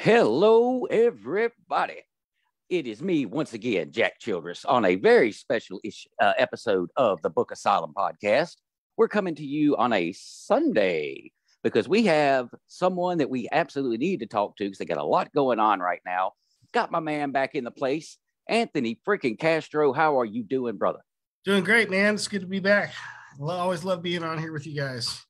Hello, everybody. It is me once again, Jack Childress, on a very special ish, uh, episode of the Book Asylum podcast. We're coming to you on a Sunday because we have someone that we absolutely need to talk to because they got a lot going on right now. Got my man back in the place, Anthony freaking Castro. How are you doing, brother? Doing great, man. It's good to be back. Always love being on here with you guys.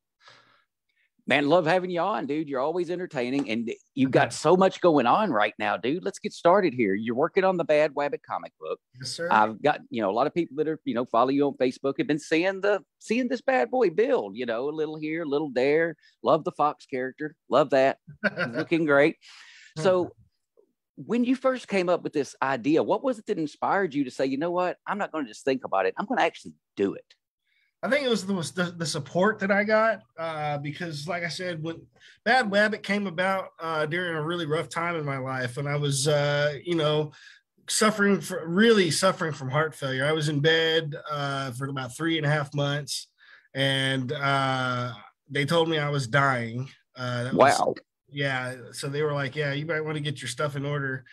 Man, love having you on, dude. You're always entertaining and you've got so much going on right now, dude. Let's get started here. You're working on the Bad Wabbit comic book. Yes, sir. I've got, you know, a lot of people that are, you know, follow you on Facebook have been seeing the seeing this bad boy build, you know, a little here, a little there. Love the Fox character. Love that. looking great. So mm-hmm. when you first came up with this idea, what was it that inspired you to say, you know what, I'm not going to just think about it. I'm going to actually do it. I think it was the, the, the support that I got uh, because, like I said, when Bad Wabbit came about uh, during a really rough time in my life, and I was, uh, you know, suffering for really suffering from heart failure. I was in bed uh, for about three and a half months, and uh, they told me I was dying. Uh, wow. Was, yeah. So they were like, "Yeah, you might want to get your stuff in order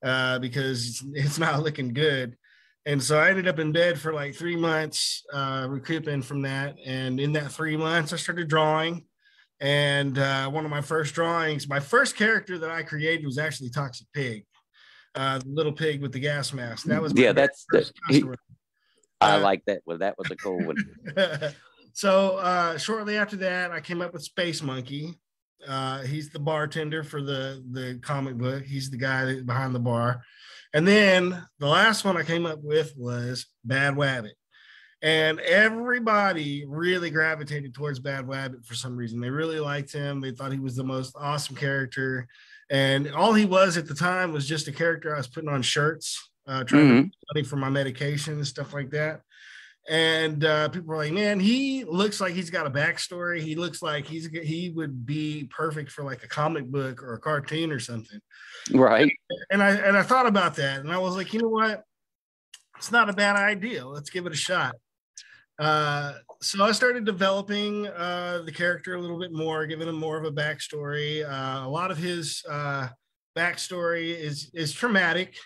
because it's not looking good." And so I ended up in bed for like three months, uh, recouping from that. And in that three months, I started drawing. And uh, one of my first drawings, my first character that I created was actually Toxic Pig, uh, the little pig with the gas mask. That was yeah, that's the, he, I uh, like that. Well, that was a cool one. so uh, shortly after that, I came up with Space Monkey. Uh, he's the bartender for the the comic book. He's the guy behind the bar. And then the last one I came up with was Bad Wabbit. And everybody really gravitated towards Bad Wabbit for some reason. They really liked him. They thought he was the most awesome character. And all he was at the time was just a character I was putting on shirts, uh, trying mm-hmm. to money for my medication and stuff like that and uh, people were like, "Man, he looks like he's got a backstory. He looks like he's he would be perfect for like a comic book or a cartoon or something." Right. And I and I thought about that, and I was like, you know what? It's not a bad idea. Let's give it a shot. Uh, so I started developing uh, the character a little bit more, giving him more of a backstory. Uh, a lot of his uh, backstory is is traumatic.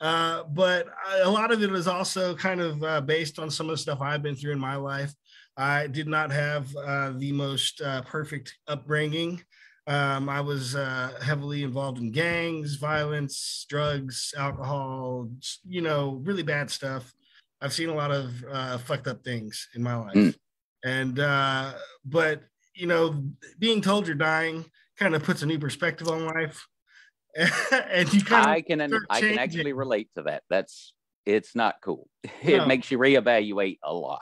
Uh, but a lot of it is also kind of uh, based on some of the stuff I've been through in my life. I did not have uh, the most uh, perfect upbringing. Um, I was uh, heavily involved in gangs, violence, drugs, alcohol, you know, really bad stuff. I've seen a lot of fucked up things in my life. Mm. And, but, you know, being told you're dying kind of puts a new perspective on life. and you kind I can I can actually relate to that. That's it's not cool. It no. makes you reevaluate a lot.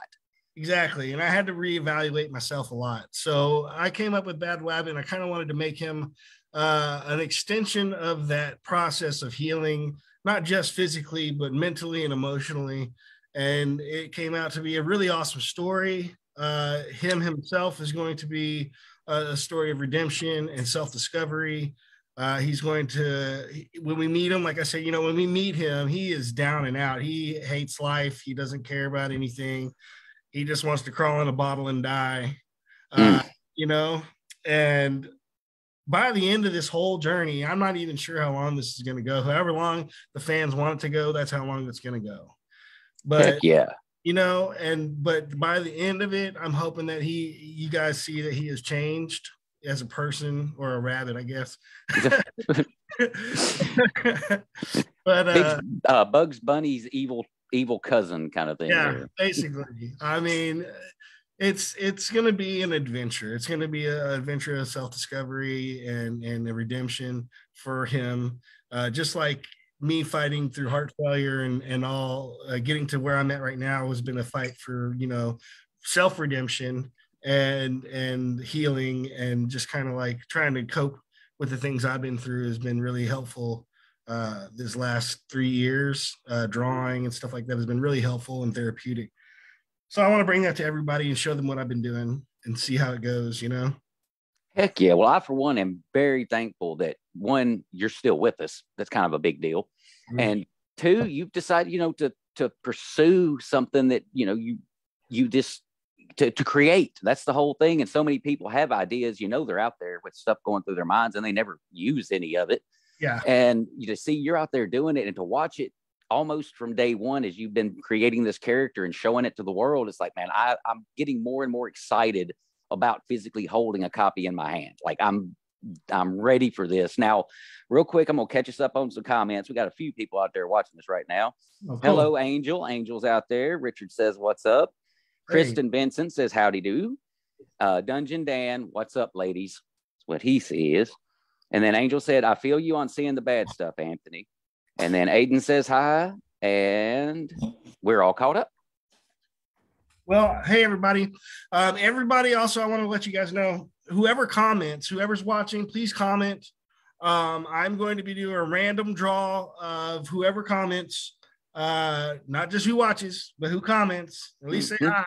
Exactly. And I had to reevaluate myself a lot. So I came up with Bad Wabbit and I kind of wanted to make him uh, an extension of that process of healing, not just physically, but mentally and emotionally. And it came out to be a really awesome story. Uh, him himself is going to be a, a story of redemption and self discovery. Uh, he's going to when we meet him, like I said, you know, when we meet him, he is down and out. He hates life. He doesn't care about anything. He just wants to crawl in a bottle and die. Uh, mm. You know, and by the end of this whole journey, I'm not even sure how long this is going to go. However long the fans want it to go, that's how long it's going to go. But Heck yeah, you know, and but by the end of it, I'm hoping that he, you guys see that he has changed as a person or a rabbit, I guess. but uh, uh, Bugs Bunny's evil evil cousin kind of thing. Yeah, basically. I mean, it's it's going to be an adventure. It's going to be an adventure of self discovery and and a redemption for him. Uh, just like me fighting through heart failure and and all, uh, getting to where I'm at right now has been a fight for you know self redemption and and healing and just kind of like trying to cope with the things I've been through has been really helpful. Uh, this last three years, uh, drawing and stuff like that has been really helpful and therapeutic. So I want to bring that to everybody and show them what I've been doing and see how it goes. You know. Heck yeah! Well, I for one am very thankful that one you're still with us. That's kind of a big deal, mm-hmm. and two you've decided you know to to pursue something that you know you you just to, to create. That's the whole thing. And so many people have ideas, you know, they're out there with stuff going through their minds and they never use any of it. Yeah. And you to see you're out there doing it and to watch it almost from day one as you've been creating this character and showing it to the world, it's like, man, I, I'm getting more and more excited about physically holding a copy in my hand. Like I'm I'm ready for this. Now, real quick, I'm gonna catch us up on some comments. We got a few people out there watching this right now. Oh, cool. Hello, Angel. Angel's out there. Richard says, What's up? Hey. Kristen Benson says, Howdy do. Uh, Dungeon Dan, what's up, ladies? That's what he says. And then Angel said, I feel you on seeing the bad stuff, Anthony. And then Aiden says hi, and we're all caught up. Well, hey, everybody. Um, everybody, also, I want to let you guys know whoever comments, whoever's watching, please comment. Um, I'm going to be doing a random draw of whoever comments, uh, not just who watches, but who comments. At least mm-hmm. say hi.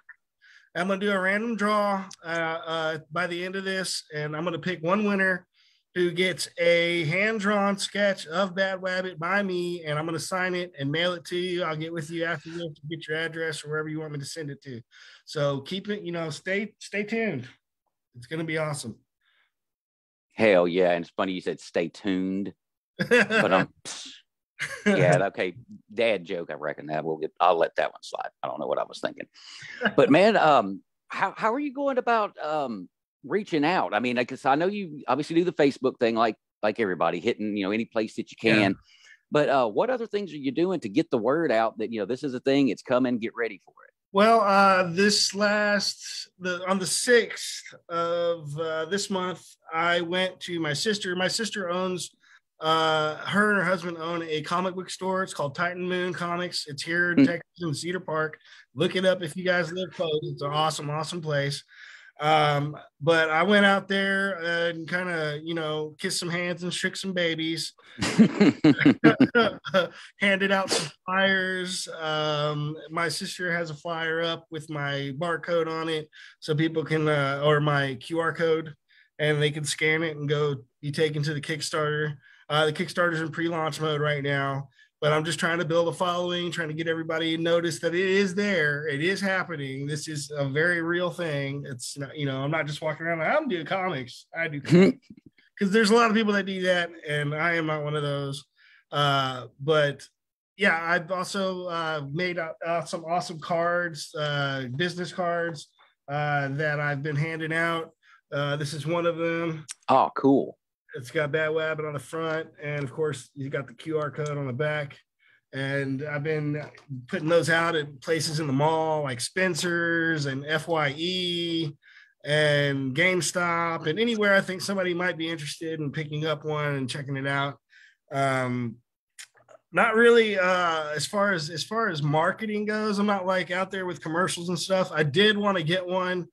I'm going to do a random draw uh, uh, by the end of this, and I'm going to pick one winner who gets a hand drawn sketch of Bad Wabbit by me, and I'm going to sign it and mail it to you. I'll get with you after you get your address or wherever you want me to send it to. So keep it, you know, stay stay tuned. It's going to be awesome. Hell yeah! And it's funny you said stay tuned, but um, yeah, okay, dad joke. I reckon that we'll get. I'll let that one slide. I don't know what I was thinking, but man, um, how how are you going about um reaching out? I mean, I because I know you obviously do the Facebook thing, like like everybody, hitting you know any place that you can. Yeah. But uh, what other things are you doing to get the word out that you know this is a thing? It's coming. Get ready for it. Well, uh, this last the on the sixth of uh, this month, I went to my sister. My sister owns uh, her and her husband own a comic book store. It's called Titan Moon Comics. It's here in mm-hmm. Texas in Cedar Park. Look it up if you guys live close. It's an awesome, awesome place. Um, but I went out there and kind of, you know, kissed some hands and shook some babies, handed out some flyers. Um, my sister has a flyer up with my barcode on it so people can, uh, or my QR code, and they can scan it and go be taken to the Kickstarter. Uh, the Kickstarter's in pre launch mode right now but I'm just trying to build a following, trying to get everybody to notice that it is there. It is happening. This is a very real thing. It's not, you know, I'm not just walking around. I'm doing comics. I do because there's a lot of people that do that, and I am not one of those. Uh, but yeah, I've also uh, made uh, some awesome cards, uh, business cards uh, that I've been handing out. Uh, this is one of them. Oh, cool. It's got Bad Wabbit on the front, and of course, you got the QR code on the back. And I've been putting those out at places in the mall like Spencer's and FYE and GameStop and anywhere I think somebody might be interested in picking up one and checking it out. Um, not really uh, as far as as far as marketing goes. I'm not like out there with commercials and stuff. I did want to get one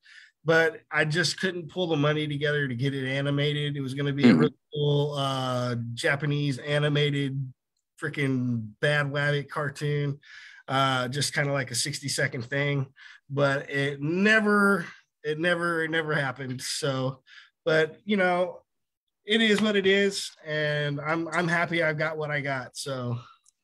but I just couldn't pull the money together to get it animated. It was going to be mm-hmm. a really cool uh, Japanese animated freaking bad wabbit cartoon, uh, just kind of like a 60 second thing, but it never, it never, it never happened. So, but you know, it is what it is, and I'm I'm happy I've got what I got. So.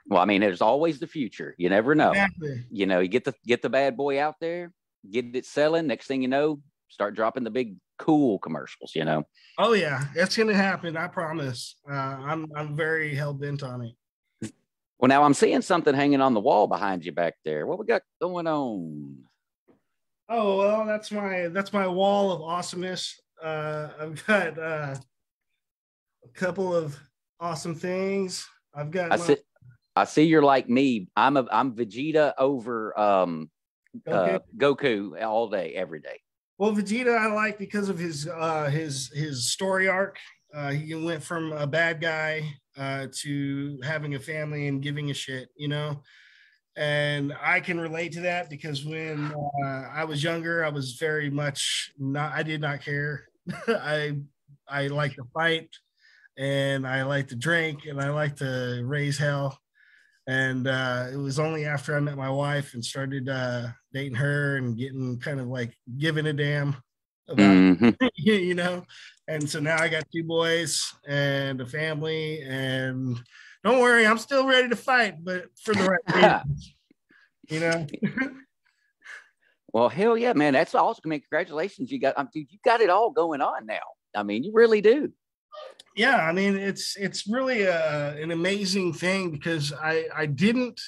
Well, I mean, there's always the future. You never know. Exactly. You know, you get the get the bad boy out there, get it selling. Next thing you know, start dropping the big cool commercials, you know? Oh yeah, it's gonna happen. I promise. Uh, I'm I'm very hell bent on it. Well, now I'm seeing something hanging on the wall behind you back there. What we got going on? Oh well, that's my that's my wall of awesomeness. Uh, I've got uh, a couple of awesome things. I've got. I my... see. I see you're like me. I'm a I'm Vegeta over um. Uh, Goku all day, every day. Well, Vegeta I like because of his uh, his his story arc. Uh, he went from a bad guy uh, to having a family and giving a shit, you know. And I can relate to that because when uh, I was younger, I was very much not. I did not care. I I like to fight, and I like to drink, and I like to raise hell. And uh, it was only after I met my wife and started uh, dating her and getting kind of like giving a damn about, mm-hmm. you know. And so now I got two boys and a family, and don't worry, I'm still ready to fight, but for the right reasons, you know. well, hell yeah, man, that's awesome. I mean, congratulations, you got, um, dude, you got it all going on now. I mean, you really do. Yeah, I mean it's it's really a, an amazing thing because I I didn't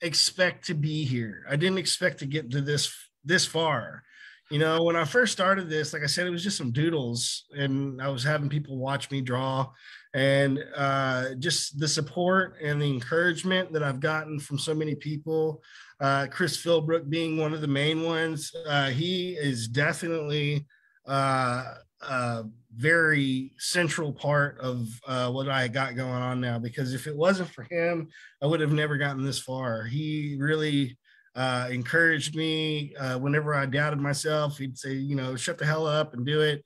expect to be here. I didn't expect to get to this this far. You know, when I first started this, like I said, it was just some doodles, and I was having people watch me draw, and uh, just the support and the encouragement that I've gotten from so many people. Uh, Chris Philbrook being one of the main ones, uh, he is definitely uh, a very central part of uh, what I got going on now. Because if it wasn't for him, I would have never gotten this far. He really uh, encouraged me uh, whenever I doubted myself. He'd say, you know, shut the hell up and do it.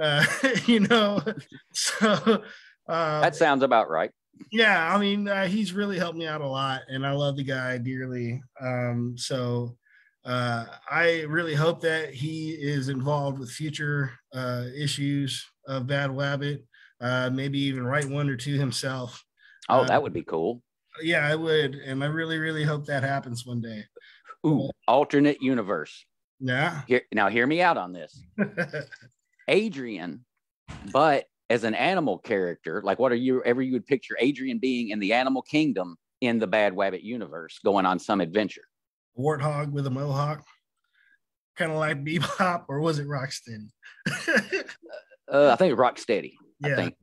Uh, you know, so uh, that sounds about right. Yeah, I mean, uh, he's really helped me out a lot, and I love the guy dearly. Um, so uh, I really hope that he is involved with future uh, issues of Bad Wabbit, uh, maybe even write one or two himself. Oh, uh, that would be cool. Yeah, I would, and I really, really hope that happens one day. Ooh, alternate universe. Yeah. Here, now, hear me out on this. Adrian, but as an animal character, like what are you ever you would picture Adrian being in the animal kingdom in the Bad Wabbit universe, going on some adventure? Warthog with a mohawk, kind of like Bebop, or was it Rocksteady? uh, I think Rocksteady. Yeah. I think.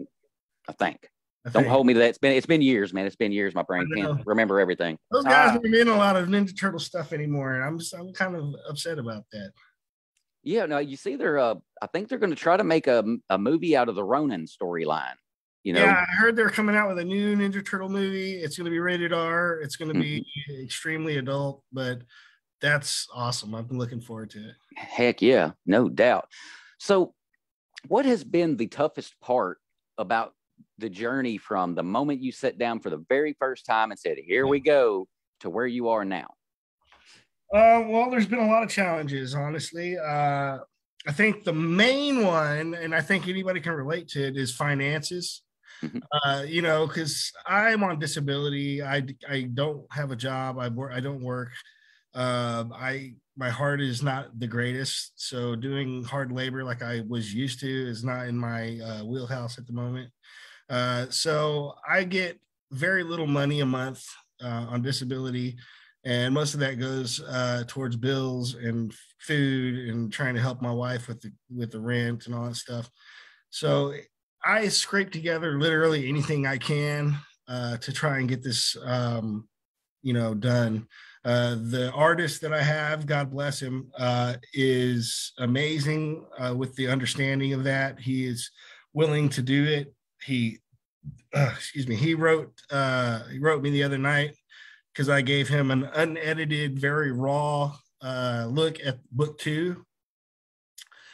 I think. I Don't hold me to that. It's been it's been years, man. It's been years. My brain can't remember everything. Those guys aren't in a lot of Ninja Turtle stuff anymore, and I'm just, I'm kind of upset about that. Yeah, no, you see, they're uh, I think they're going to try to make a, a movie out of the Ronin storyline. You know, yeah, I heard they're coming out with a new Ninja Turtle movie. It's going to be rated R. It's going to be mm-hmm. extremely adult, but that's awesome. I've been looking forward to it. Heck yeah, no doubt. So, what has been the toughest part about the journey from the moment you sat down for the very first time and said, "Here we go," to where you are now? Uh, well, there's been a lot of challenges, honestly. Uh, I think the main one, and I think anybody can relate to it, is finances. Mm-hmm. Uh, you know, because I'm on disability. I I don't have a job. I work. I don't work. Um, I my heart is not the greatest, so doing hard labor like I was used to is not in my uh, wheelhouse at the moment. Uh, so I get very little money a month uh, on disability, and most of that goes uh, towards bills and food and trying to help my wife with the with the rent and all that stuff. So I scrape together literally anything I can uh, to try and get this, um, you know, done. Uh, the artist that I have, God bless him, uh, is amazing uh, with the understanding of that. He is willing to do it. He, uh, excuse me, he wrote uh, he wrote me the other night because I gave him an unedited, very raw look at book two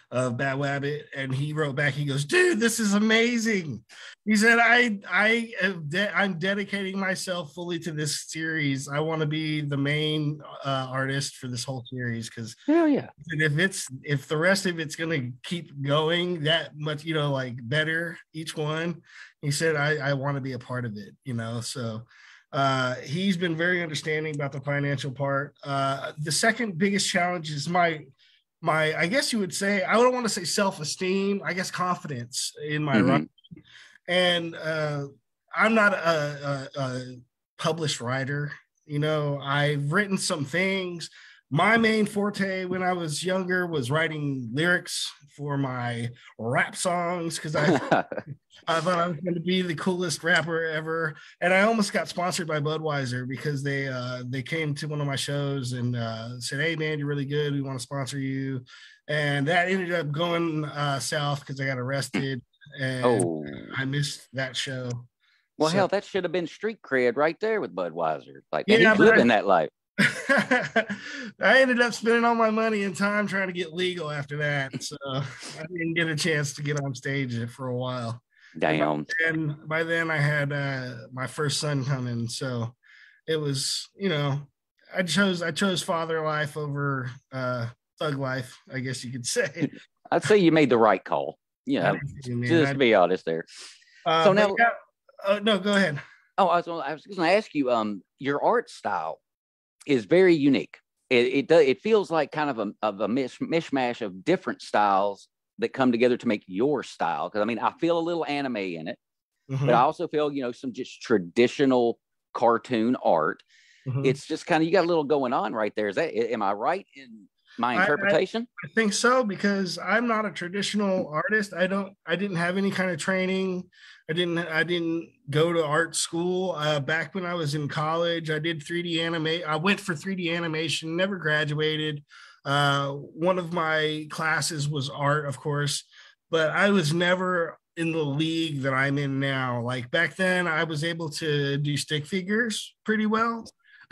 of Bad Wabbit, and he wrote back. He goes, "Dude, this is amazing." He said, "I I am de- I'm dedicating myself fully to this series. I want to be the main uh, artist for this whole series because yeah, if it's if the rest of it's gonna keep going that much, you know, like better each one." He said, "I I want to be a part of it," you know, so uh, he's been very understanding about the financial part. Uh, the second biggest challenge is my my I guess you would say I don't want to say self-esteem, I guess confidence in my mm-hmm. writing. And uh, I'm not a, a, a published writer. You know, I've written some things. My main forte when I was younger was writing lyrics for my rap songs because I I thought I was going to be the coolest rapper ever, and I almost got sponsored by Budweiser because they uh, they came to one of my shows and uh, said, "Hey man, you're really good. We want to sponsor you," and that ended up going uh, south because I got arrested and oh. I missed that show. Well, so, hell, that should have been street cred right there with Budweiser. Like, yeah, living that life. I ended up spending all my money and time trying to get legal after that. So I didn't get a chance to get on stage for a while. Damn. And by, by then I had uh, my first son coming, so it was you know I chose I chose father life over uh, thug life, I guess you could say. I'd say you made the right call. You know, just to be honest there. Uh, so now, yeah, uh, no, go ahead. Oh, I was, I was going to ask you. Um, your art style is very unique. It it, it feels like kind of a of a mish, mishmash of different styles that come together to make your style? Because I mean, I feel a little anime in it, Mhm. but I also feel you know some just traditional cartoon art. Mhm. It's just kind of you got a little going on right there. Is that am I right in my I- I- interpretation? I think so because I'm not a traditional artist. I don't. I didn't have any kind of training. I didn't. I didn't go to art school. Uh, back when I was in college, I did 3D anime. I went for 3D animation. Never graduated. Uh, one of my classes was art, of course, but I was never in the league that I'm in now. Like back then, I was able to do stick figures pretty well.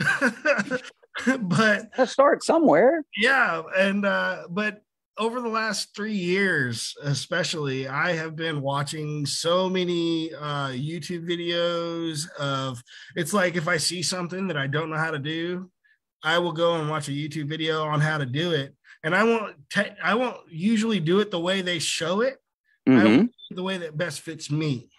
but start somewhere. yeah and uh but over the last three years especially i have been watching so many uh youtube videos of it's like if i see something that i don't know how to do i will go and watch a youtube video on how to do it and i won't te- i won't usually do it the way they show it Mhm. the way that best fits me.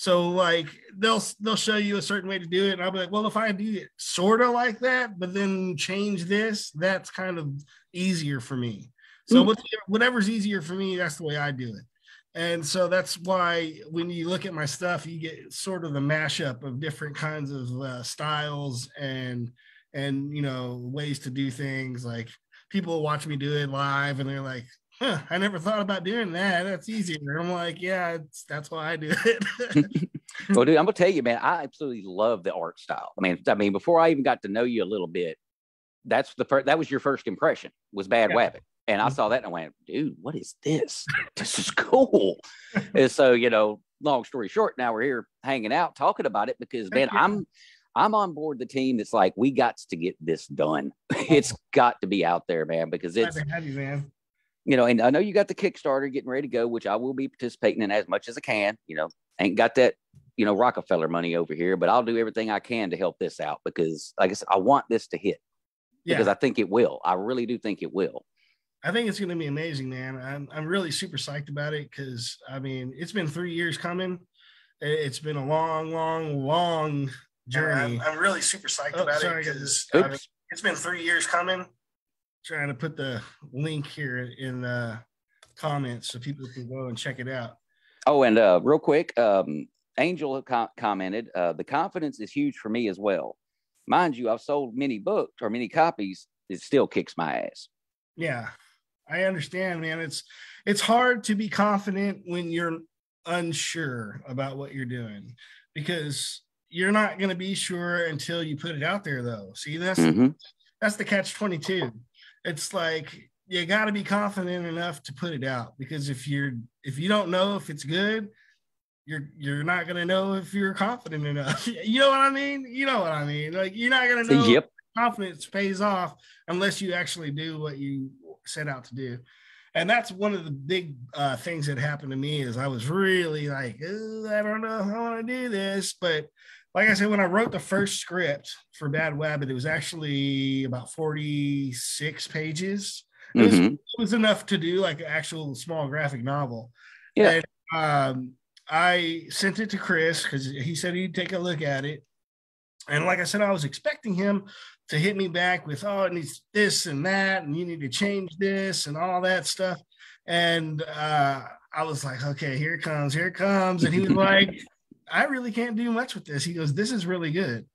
So like they'll they'll show you a certain way to do it, and I'll be like, well, if I do it sort of like that, but then change this, that's kind of easier for me. So Mm. what- whatever's easier for me, that's the way I do it. And so that's why when you look at my stuff, you get sort of the mashup of different kinds of uh, styles and and you know ways to do things. Like people watch me do it live, and they're like, huh, I never thought about doing that. That's easier. I'm like, yeah, it's, that's why I do it. well, dude, I'm gonna tell you, man, I absolutely love the art style. I mean, I mean, before I even got to know you a little bit, that's the first. That was your first impression was Bad Yeah. Wabbit, and I Mhm. saw that and I went, dude, what is this? this is cool. and so, you know, long story short, now we're here hanging out talking about it because, man, I'm I'm on board the team that's like, we got to get this done. it's got to be out there, man, because it's you, man. You know, and I know you got the Kickstarter getting ready to go, which I will be participating in as much as I can. You know, ain't got that, you know, Rockefeller money over here, but I'll do everything I can to help this out because, like I said, I want this to hit Yeah, because I think it will. I really do think it will. I think it's going to be amazing, man. I'm, I'm really super psyched about it because, I mean, it's been three years coming. It- It's been a long, long, long journey. I'm, really super psyched Oh, about sorry, it I got because it's been three years coming. Trying to put the link here in the comments so people can go and check it out. Oh, and uh, real quick, um, Angel co- commented, uh, the confidence is huge for me as well. Mind you, I've sold many books or many copies. It still kicks my ass. Yeah, I understand, man. It's it's hard to be confident when you're unsure about what you're doing because you're not going to be sure until you put it out there though. See, that's Mhm. that's the catch 22. It's like you got to be confident enough to put it out because if you're if you don't know if it's good, you're you're not going to know if you're confident enough. You know what I mean? You know what I mean? Like you're not going to know Yep. confidence pays off unless you actually do what you set out to do and that's one of the big uh, things that happened to me is i was really like i don't know if i want to do this but like i said when i wrote the first script for bad wabbit it was actually about 46 pages it was, Mhm. it was enough to do like an actual small graphic novel Yeah. and, um, i sent it to chris because he said he'd take a look at it and like I said, I was expecting him to hit me back with, oh, it needs this and that, and you need to change this and all that stuff. And uh, I was like, okay, here it comes, here it comes. And he was like, I really can't do much with this. He goes, this is really good.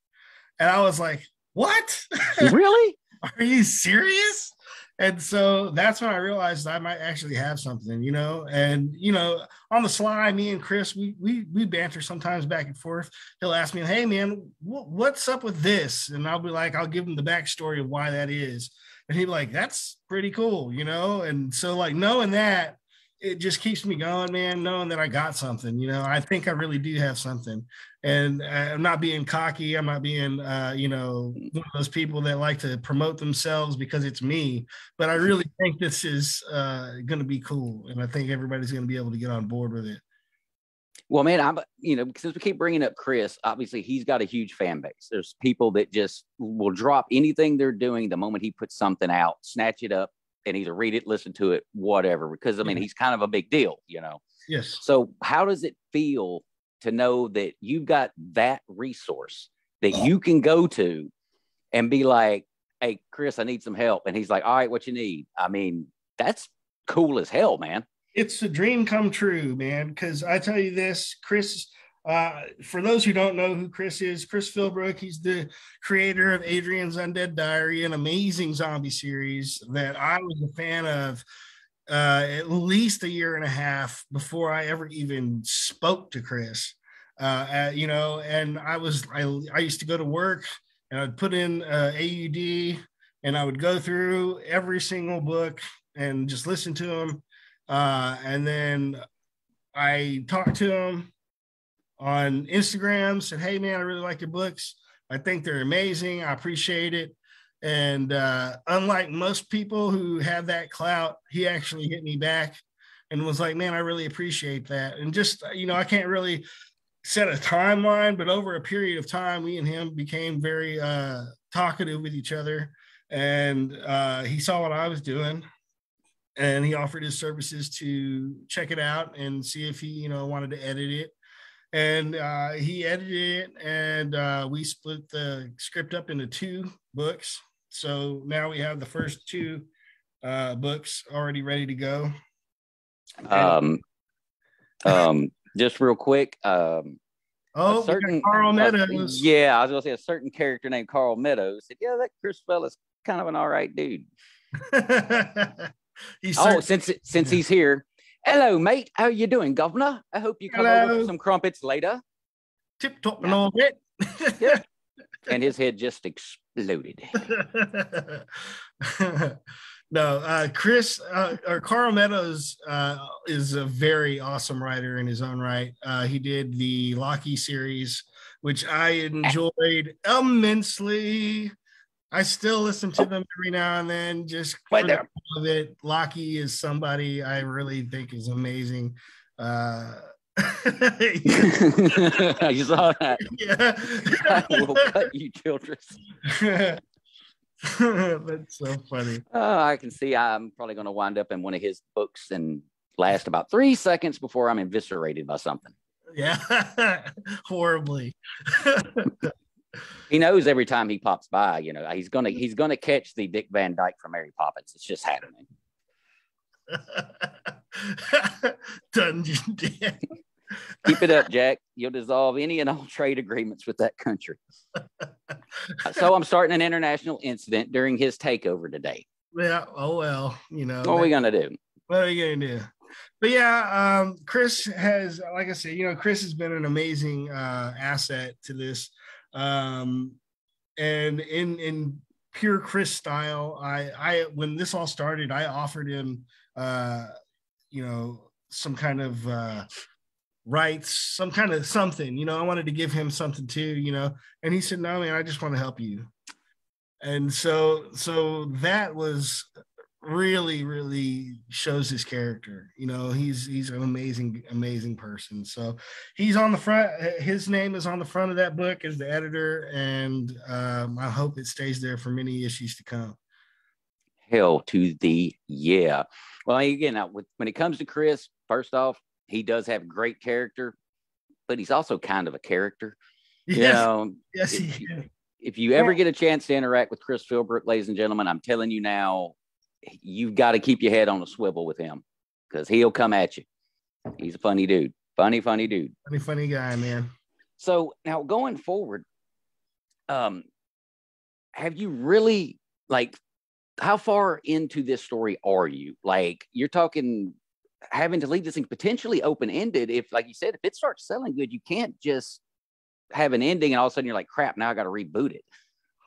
And I was like, what? really? Are you serious? And so that's when I realized I might actually have something, you know. And you know, on the sly, me and Chris, we we we banter sometimes back and forth. He'll ask me, "Hey, man, wh- what's up with this?" And I'll be like, I'll give him the backstory of why that is, and he'd be like, "That's pretty cool," you know. And so, like knowing that, it just keeps me going, man. Knowing that I got something, you know. I think I really do have something, and uh, I'm not being cocky. I'm not being, uh, you know, one of those people that like to promote themselves because it's me. But I really think this is uh, going to be cool, and I think everybody's going to be able to get on board with it. Well, man, I'm you know since we keep bringing up Chris, obviously he's got a huge fan base. There's people that just will drop anything they're doing the moment he puts something out, snatch it up, and either read it, listen to it, whatever. Because I mean, Yeah. he's kind of a big deal, you know. Yes. So how does it feel to know that you've got that resource that you can go to and be like, "Hey, Chris, I need some help," and he's like, "All right, what you need?" I mean, that's cool as hell, man. It's a dream come true, man. Because I tell you this, Chris. Uh, for those who don't know who Chris is, Chris Philbrook, he's the creator of Adrian's Undead Diary, an amazing zombie series that I was a fan of uh, at least a year and a half before I ever even spoke to Chris. Uh, uh, you know, and I was I, I used to go to work and I'd put in uh, AUD and I would go through every single book and just listen to them. Uh, and then I talked to him on Instagram, said, Hey, man, I really like your books. I think they're amazing. I appreciate it. And uh, unlike most people who have that clout, he actually hit me back and was like, Man, I really appreciate that. And just, you know, I can't really set a timeline, but over a period of time, we and him became very uh, talkative with each other. And uh, he saw what I was doing and he offered his services to check it out and see if he, you know, wanted to edit it. And uh, he edited it, and uh, we split the script up into two books. So now we have the first two uh, books already ready to go. Um, um, just real quick. Um, oh, certain Carl Meadows. yeah, I was gonna say a certain character named Carl Meadows said, "Yeah, that Chris fella's kind of an all right dude." he's oh, since since he's here. Hello, mate. How you doing, Governor? I hope you come Hello. over for some crumpets later. Tip top and all bit. yeah. And his head just exploded. no, uh, Chris uh, or Carl Meadows uh, is a very awesome writer in his own right. Uh, he did the Loki series, which I enjoyed immensely. I still listen to oh. them every now and then. Just right there. Of it. Loki is somebody I really think is amazing. Uh, you saw that. Yeah. I will cut you, children. That's so funny. Oh, I can see I'm probably going to wind up in one of his books and last about three seconds before I'm eviscerated by something. Yeah, horribly. He knows every time he pops by, you know, he's gonna he's gonna catch the Dick Van Dyke from Mary Poppins. It's just happening. Dungeon Dan. Keep it up, Jack. You'll dissolve any and all trade agreements with that country. so I'm starting an international incident during his takeover today. Yeah. Oh well, you know. What are we gonna do? What are you gonna do? But yeah, um, Chris has, like I said, you know, Chris has been an amazing uh, asset to this. Um, and in in pure Chris style, I I when this all started, I offered him, uh, you know, some kind of uh, rights, some kind of something. You know, I wanted to give him something too. You know, and he said, "No, man, I just want to help you." And so so that was really really shows his character you know he's he's an amazing amazing person. So he's on the front his name is on the front of that book as the editor and um, i hope it stays there for many issues to come. Hell to the yeah. Well again I with when it comes to chris first off he does have great character but he's also kind of a character. Yes. you know yes if, if you ever get a chance to interact with chris philbrook ladies and gentlemen i'm telling you now you've got to keep your head on a swivel with him because he'll come at you. He's a funny dude. Funny, funny dude. Funny, funny guy, man. So now going forward, um, have you really like how far into this story are you? Like you're talking having to leave this thing potentially open ended. If, like you said, if it starts selling good, you can't just have an ending and all of a sudden you're like, crap, now I got to reboot it.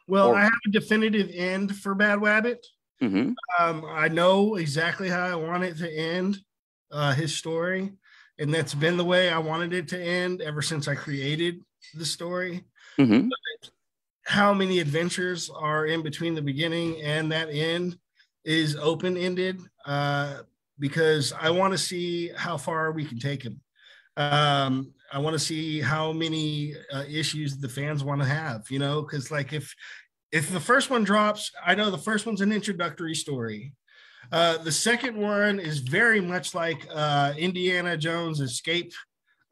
Well, or, I have a definitive end for Bad Wabbit. Mm-hmm. Um, I know exactly how I want it to end uh, his story, and that's been the way I wanted it to end ever since I created the story. Mm-hmm. How many adventures are in between the beginning and that end is open ended uh, because I want to see how far we can take him. Um, I want to see how many uh, issues the fans want to have, you know, because like if if the first one drops, I know the first one's an introductory story. Uh, the second one is very much like uh, Indiana Jones escape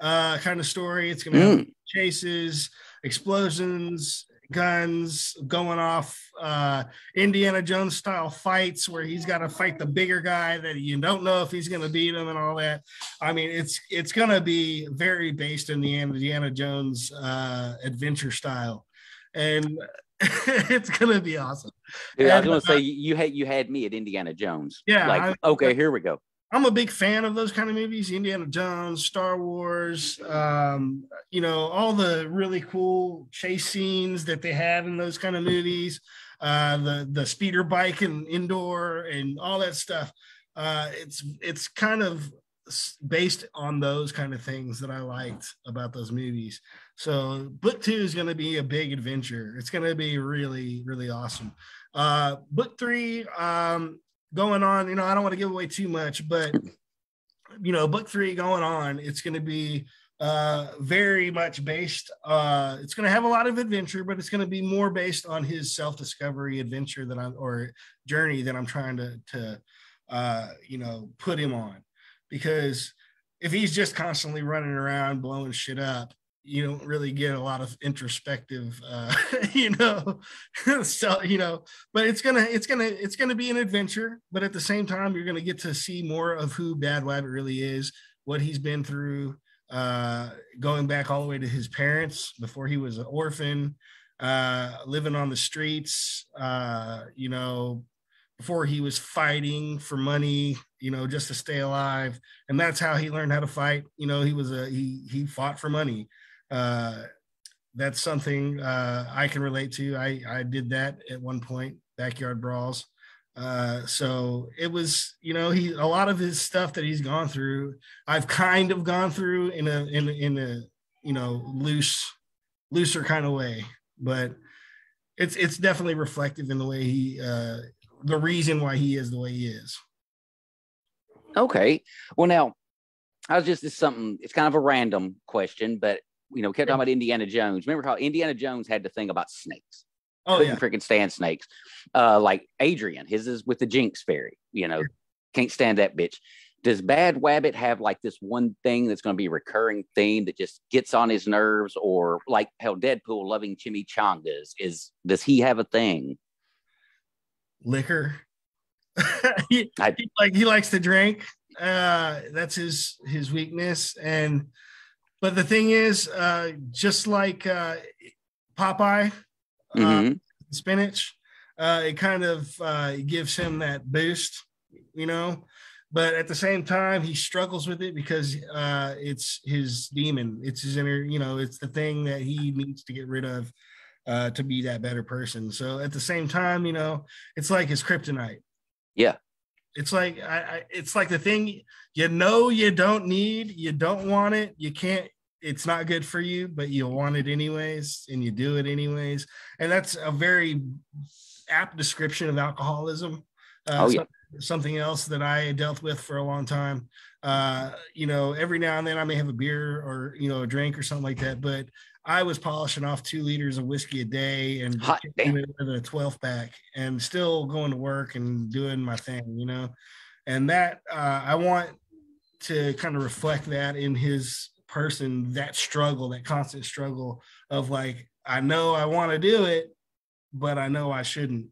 uh, kind of story. It's going to mm. have chases, explosions, guns, going off uh, Indiana Jones style fights where he's got to fight the bigger guy that you don't know if he's going to beat him and all that. I mean, it's it's going to be very based in the Indiana Jones uh, adventure style, and it's going to be awesome. Dude, I was going to say you had you had me at Indiana Jones. Yeah. Like, I, okay, here we go. I'm a big fan of those kind of movies, Indiana Jones, Star Wars, um, you know, all the really cool chase scenes that they have in those kind of movies, uh, the the speeder bike and Endor and all that stuff. Uh, it's it's kind of based on those kind of things that I liked about those movies. So book two is going to be a big adventure. It's going to be really really awesome. Uh, book three, um, going on. You know, I don't want to give away too much, but you know, book three going on, it's going to be uh very much based uh it's going to have a lot of adventure but it's going to be more based on his self-discovery adventure that i'm or journey that i'm trying to to uh you know put him on because if he's just constantly running around blowing shit up you don't really get a lot of introspective uh you know so you know but it's gonna it's gonna it's gonna be an adventure but at the same time you're gonna get to see more of who bad wabbit really is what he's been through uh going back all the way to his parents before he was an orphan uh living on the streets uh you know before he was fighting for money you know just to stay alive. And that's how he learned how to fight. You know he was a he he fought for money uh, that's something uh, I can relate to. I, I did that at one point, backyard brawls. Uh, so it was, you know, he a lot of his stuff that he's gone through, I've kind of gone through in a in in a you know loose, looser kind of way, but it's it's definitely reflective in the way he uh, the reason why he is the way he is. Okay, well now I was just this something. It's kind of a random question, but you know, kept talking about Indiana Jones. Remember how Indiana Jones had the thing about snakes? Oh Couldn't yeah, freaking stand snakes. Uh, like Adrian, his is with the Jinx fairy. You know, can't stand that bitch. Does Bad Wabbit have like this one thing that's going to be a recurring theme that just gets on his nerves, or like how Deadpool loving chimichangas is? Does he have a thing? liquor. he, I- he like he likes to drink. Uh, that's his his weakness. And but the thing is, uh, just like uh, Popeye, uh, Mhm. spinach, uh, it kind of uh, gives him that boost, you know. But at the same time, he struggles with it because uh, it's his demon. It's his inner, you know, it's the thing that he needs to get rid of uh, to be that better person. So at the same time, you know, it's like his kryptonite. Yeah. It's like I, I it's like the thing you know you don't need, you don't want it, you can't it's not good for you, but you want it anyways and you do it anyways. And that's a very apt description of alcoholism. Uh, Oh, yeah. some- something else that I dealt with for a long time. Uh, you know, every now and then I may have a beer or you know a drink or something like that, but I was polishing off two liters of whiskey a day and Hot with a 12 pack and still going to work and doing my thing, you know. And that uh, I want to kind of reflect that in his person, that struggle, that constant struggle of like, I know I want to do it, but I know I shouldn't.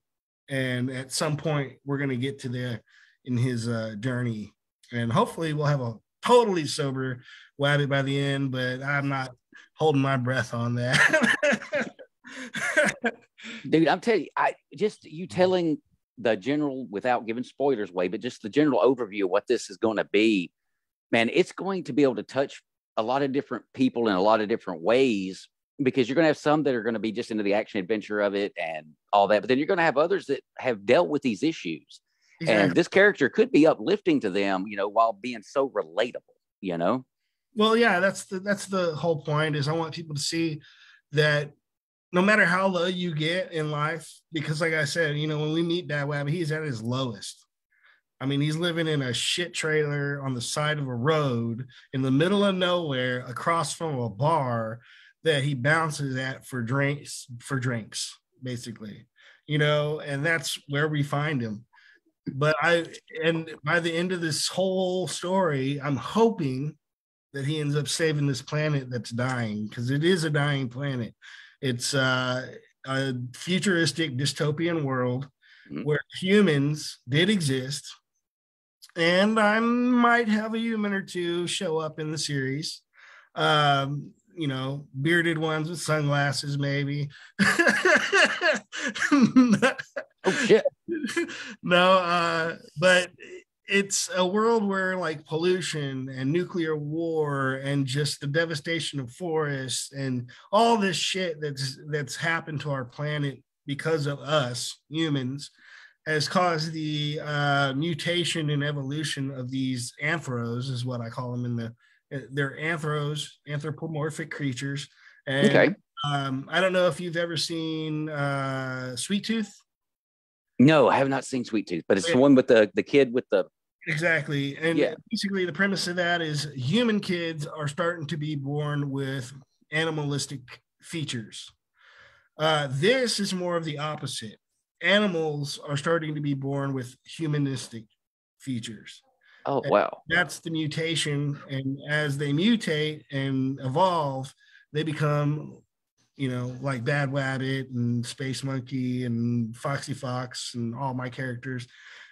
And at some point, we're going to get to there in his uh, journey. And hopefully, we'll have a totally sober Wabbit by the end, but I'm not holding my breath on that. dude i'm telling you i just you telling the general without giving spoilers away but just the general overview of what this is going to be man it's going to be able to touch a lot of different people in a lot of different ways because you're going to have some that are going to be just into the action adventure of it and all that but then you're going to have others that have dealt with these issues and this character could be uplifting to them you know while being so relatable you know well, yeah, that's the that's the whole point. Is I want people to see that no matter how low you get in life, because like I said, you know, when we meet Bad Wabbit, he's at his lowest. I mean, he's living in a shit trailer on the side of a road in the middle of nowhere, across from a bar that he bounces at for drinks for drinks, basically. You know, and that's where we find him. But I and by the end of this whole story, I'm hoping that he ends up saving this planet that's dying because it is a dying planet. It's uh a futuristic dystopian world Mhm. where humans did exist. And I might have a human or two show up in the series. Um, you know, bearded ones with sunglasses, maybe. Oh shit! no, uh, but it's a world where like pollution and nuclear war and just the devastation of forests and all this shit that's that's happened to our planet because of us humans has caused the uh, mutation and evolution of these anthros is what I call them in the they're anthros anthropomorphic creatures and Okay. um, I don't know if you've ever seen uh, Sweet Tooth No, I have not seen Sweet Tooth, but it's the one with the the kid with the. Exactly. And Yeah. basically, the premise of that is human kids are starting to be born with animalistic features. Uh, this is more of the opposite. Animals are starting to be born with humanistic features. Oh wow! That's the mutation. And as they mutate and evolve, they become, you know, like Bad Wabbit and Space Monkey and Foxy Fox and all my characters.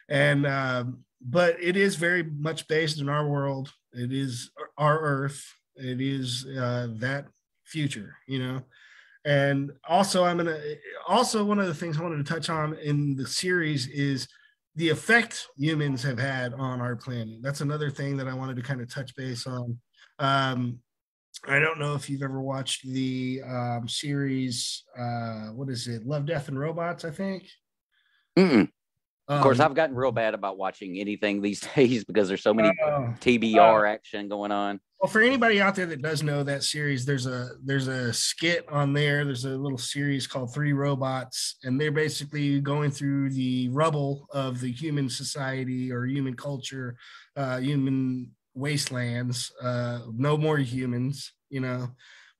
And, um, but it is very much based in our world. It is our Earth. It is uh, that future, you know. And also, I'm gonna. Also, one of the things I wanted to touch on in the series is the effect humans have had on our planet. That's another thing that I wanted to kind of touch base on. Um, I don't know if you've ever watched the um, series. Uh, what is it? Love, Death, and Robots. I think. Mm-mm. Of course, Um, I've gotten real bad about watching anything these days because there's so many uh, TBR action going on. Well, for anybody out there that does know that series, there's a there's a skit on there. There's a little series called Three Robots, and they're basically going through the rubble of the human society or human culture, uh, human wastelands. Uh, no more humans, you know.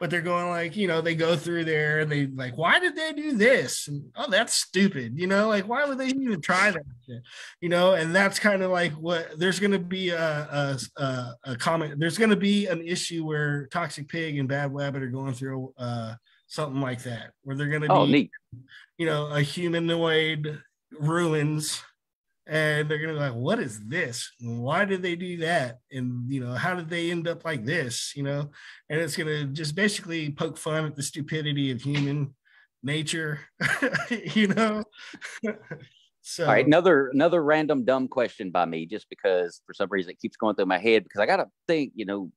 But they're going like, you know, they go through there and they like, why did they do this? And oh, that's stupid, you know, like why would they even try that? shit? you know and that's kind of like what there's going to be a, a, a, a comment there's going to be an issue where toxic pig and bad Rabbit are going through uh, something like that where they're going to Oh, be neat. you know a humanoid ruins and they're going to be like what is this why did they do that and you know how did they end up like this you know and it's going to just basically poke fun at the stupidity of human nature you know so All right, another another random dumb question by me, just because for some reason it keeps going through my head. Because I got to think, you know,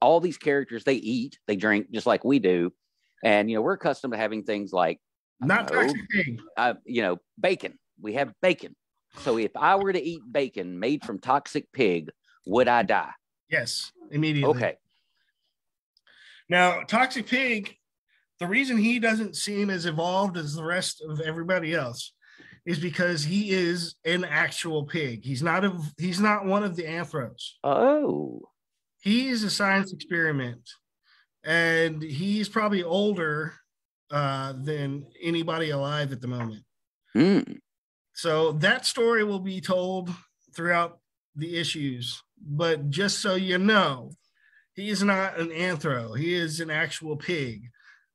all these characters they eat, they drink just like we do, and you know we're accustomed to having things like, not know, uh, you know, bacon. We have bacon. So if I were to eat bacon made from toxic pig, would I die? Yes, immediately. Okay. Now, Toxic Pig, the reason he doesn't seem as evolved as the rest of everybody else is because he is an actual pig. He's not a he's not one of the anthros. Oh, He's a science experiment, and he's probably older uh, than anybody alive at the moment. Hmm. So that story will be told throughout the issues. But just so you know, he is not an anthro. He is an actual pig.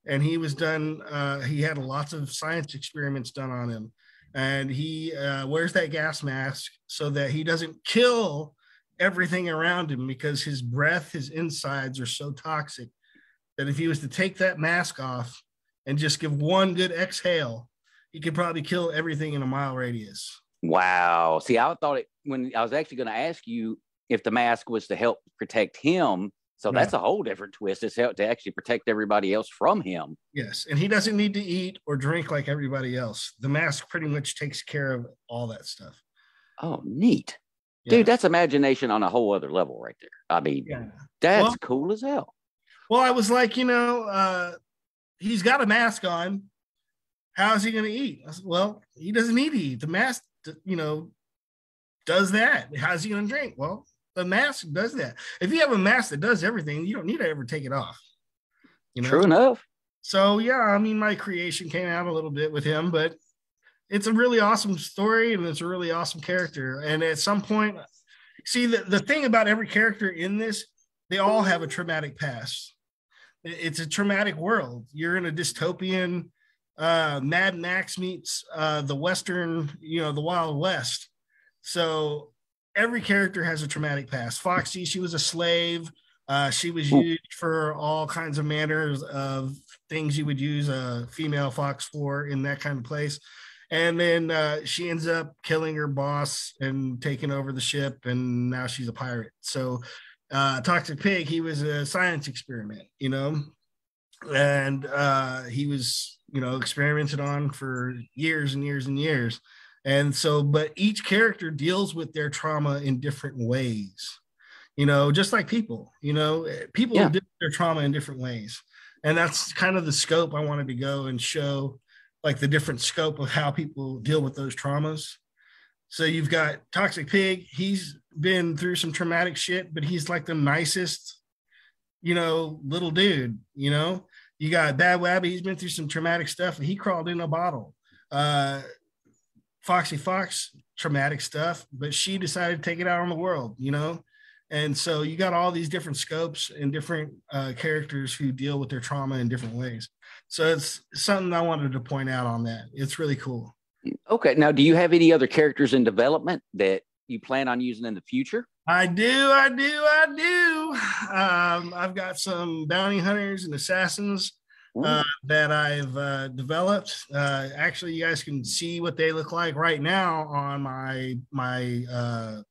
And he was done, uh, he had lots of science experiments done on him. And he uh, wears that gas mask so that he doesn't kill everything around him because his breath, his insides are so toxic that if he was to take that mask off and just give one good exhale, he could probably kill everything in a mile radius. Wow. See, I thought it when I was actually going to ask you if the mask was to help protect him. So No. that's a whole different twist. It's help to actually protect everybody else from him. Yes, and he doesn't need to eat or drink like everybody else. The mask pretty much takes care of all that stuff. Oh, neat. Yeah. Dude, that's imagination on a whole other level right there. I mean, Yeah. that's Well- cool as hell. Well, I was like, you know, uh, he's got a mask on. How is he going to eat? I said, well, he doesn't need to eat. The mask, you know, does that. How's he going to drink? Well, the mask does that. If you have a mask that does everything, you don't need to ever take it off. You know? True enough. So yeah, I mean, my creation came out a little bit with him, but it's a really awesome story and it's a really awesome character. And at some point, see the, the thing about every character in this, they all have a traumatic past. It's a traumatic world. You're in a dystopian uh, Mad Max meets uh, the Western, you know, the Wild West. So every character has a traumatic past. Foxy, she was a slave. Uh, she was used for all kinds of manners of things you would use a female fox for in that kind of place. And then uh, she ends up killing her boss and taking over the ship, and now she's a pirate. So, uh, Toxic Pig, he was a science experiment, you know, and uh, he was, you know, experimented on for years and years and years. And so, but each character deals with their trauma in different ways, you know, just like people, you know, people yeah. deal with their trauma in different ways. And that's kind of the scope I wanted to go and show like the different scope of how people deal with those traumas. So you've got Toxic Pig. He's been through some traumatic shit, but he's like the nicest, you know, little dude. You know, you got Bad Wabbit. He's been through some traumatic stuff, and he crawled in a bottle. Uh, Foxy Fox, traumatic stuff, but she decided to take it out on the world. You know, and so you got all these different scopes and different uh, characters who deal with their trauma in different ways. So it's something I wanted to point out on that. It's really cool. Okay. Now, do you have any other characters in development that you plan on using in the future? I do. I do. I do. Um, I've got some bounty hunters and assassins uh, that I've uh, developed. Uh, actually, you guys can see what they look like right now on my my uh,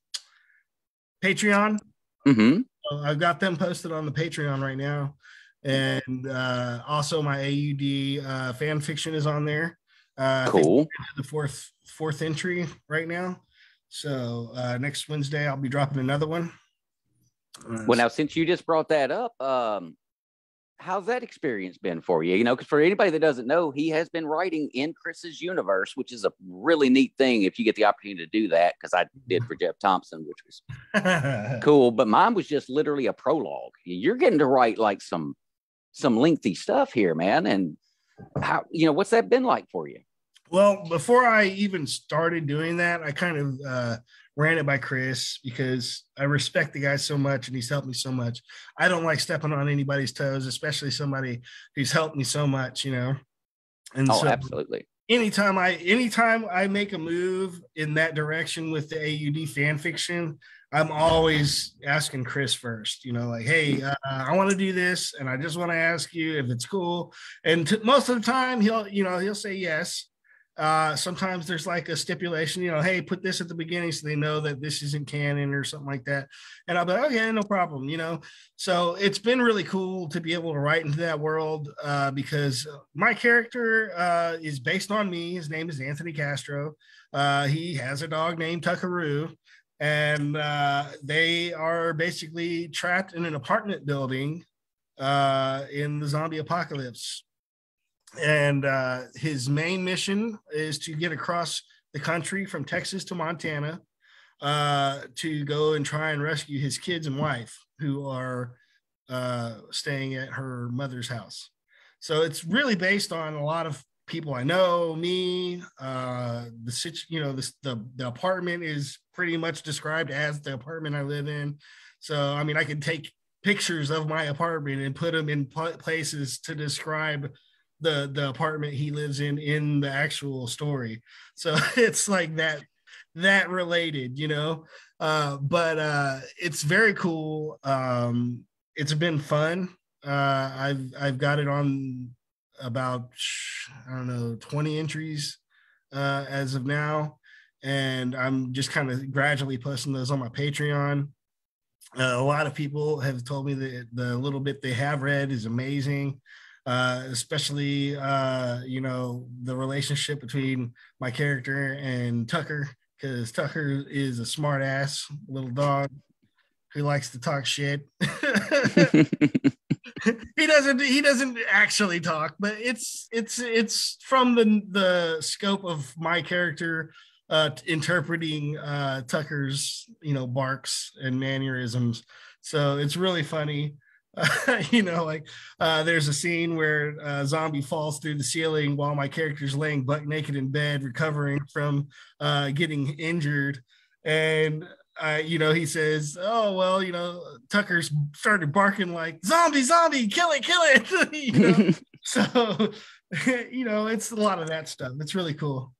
Patreon. Mm-hmm. So I've got them posted on the Patreon right now, and uh, also my AUD uh, fan fiction is on there. Uh, cool. The fourth fourth entry right now. So uh, next Wednesday I'll be dropping another one. Uh, well, now since you just brought that up, um, how's that experience been for you? You know, because for anybody that doesn't know, he has been writing in Chris's universe, which is a really neat thing if you get the opportunity to do that. Because I did for Jeff Thompson, which was cool. But mine was just literally a prologue. You're getting to write like some some lengthy stuff here, man. And how you know what's that been like for you? Well, before I even started doing that, I kind of uh, ran it by Chris because I respect the guy so much and he's helped me so much. I don't like stepping on anybody's toes, especially somebody who's helped me so much, you know. And oh, so absolutely. Anytime I anytime I make a move in that direction with the AUD fan fiction, I'm always asking Chris first, you know, like, hey, uh, I want to do this, and I just want to ask you if it's cool. And t- most of the time, he'll, you know, he'll say yes. Uh, sometimes there's like a stipulation, you know, hey, put this at the beginning so they know that this isn't canon or something like that. And I'll be like, okay, no problem, you know. So it's been really cool to be able to write into that world uh, because my character uh, is based on me. His name is Anthony Castro. Uh, he has a dog named Tuckaroo, and uh, they are basically trapped in an apartment building uh, in the zombie apocalypse and uh, his main mission is to get across the country from Texas to Montana uh, to go and try and rescue his kids and wife who are uh, staying at her mother's house. So it's really based on a lot of people I know, me, uh, the situ- you know, the, the, the apartment is pretty much described as the apartment I live in. So I mean, I can take pictures of my apartment and put them in places to describe the the apartment he lives in in the actual story. So it's like that that related you know? Uh but uh it's very cool. Um it's been fun. Uh i've i've got it on about i don't know 20 entries uh as of now. And i'm just kind of gradually posting those on my patreon. Uh, a lot of people have told me that the little bit they have read is amazing uh, especially uh, you know the relationship between my character and Tucker, because Tucker is a smart ass little dog who likes to talk shit. he doesn't he doesn't actually talk, but it's it's it's from the the scope of my character uh, interpreting uh, Tucker's you know barks and mannerisms. So it's really funny. you know, like uh, there's a scene where a zombie falls through the ceiling while my character's laying butt naked in bed, recovering from uh, getting injured. And, uh, you know, he says, Oh, well, you know, Tucker's started barking like, Zombie, zombie, kill it, kill it. you know? so you know, it's a lot of that stuff. It's really cool.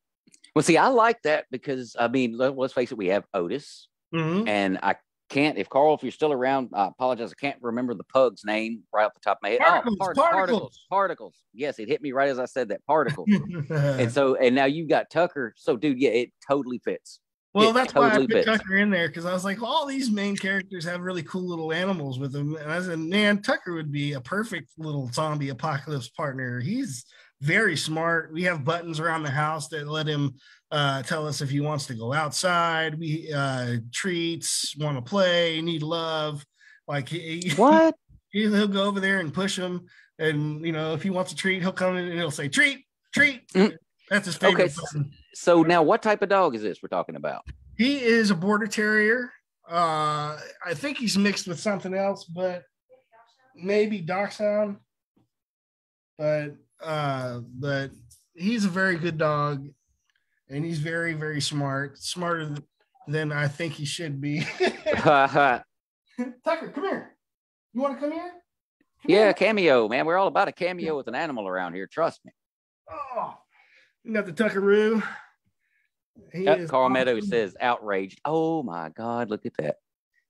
Well, see, I like that because I mean, let, us face it, we have Otis, Mhm. and I can't. If Carl, if you're still around, I apologize. I can't remember the pug's name right off the top of my head. Oh, particles, oh, part- particles. particles, particles. Yes, it hit me right as I said that. Particles. and so, and now you've got Tucker. So, dude, yeah, it totally fits. Well, It that's why I put fits. Tucker in there because I was like, all these main characters have really cool little animals with them. And I said, man, Tucker would be a perfect little zombie apocalypse partner. He's very smart. We have buttons around the house that let him uh, tell us if he wants to go outside. We uh, treats, want to play, need love. Like he, What? he'll go over there and push him. And you know, if he wants a treat, he'll come in and he'll say, treat, treat. Mm. That's his favorite. Okay, button. So now, what type of dog is this we're talking about? He is a border terrier. Uh, I think he's mixed with something else, but maybe dachshund. But uh, but he's a very good dog, and he's very very smart, smarter th- than I think he should be. Tucker, come here. You want to come here? Come yeah, here. cameo, man. We're all about a cameo with an animal around here. Trust me. Oh, you got the Tuckaroo. He Yep, Carl Meadows says outraged. Oh my God, look at that.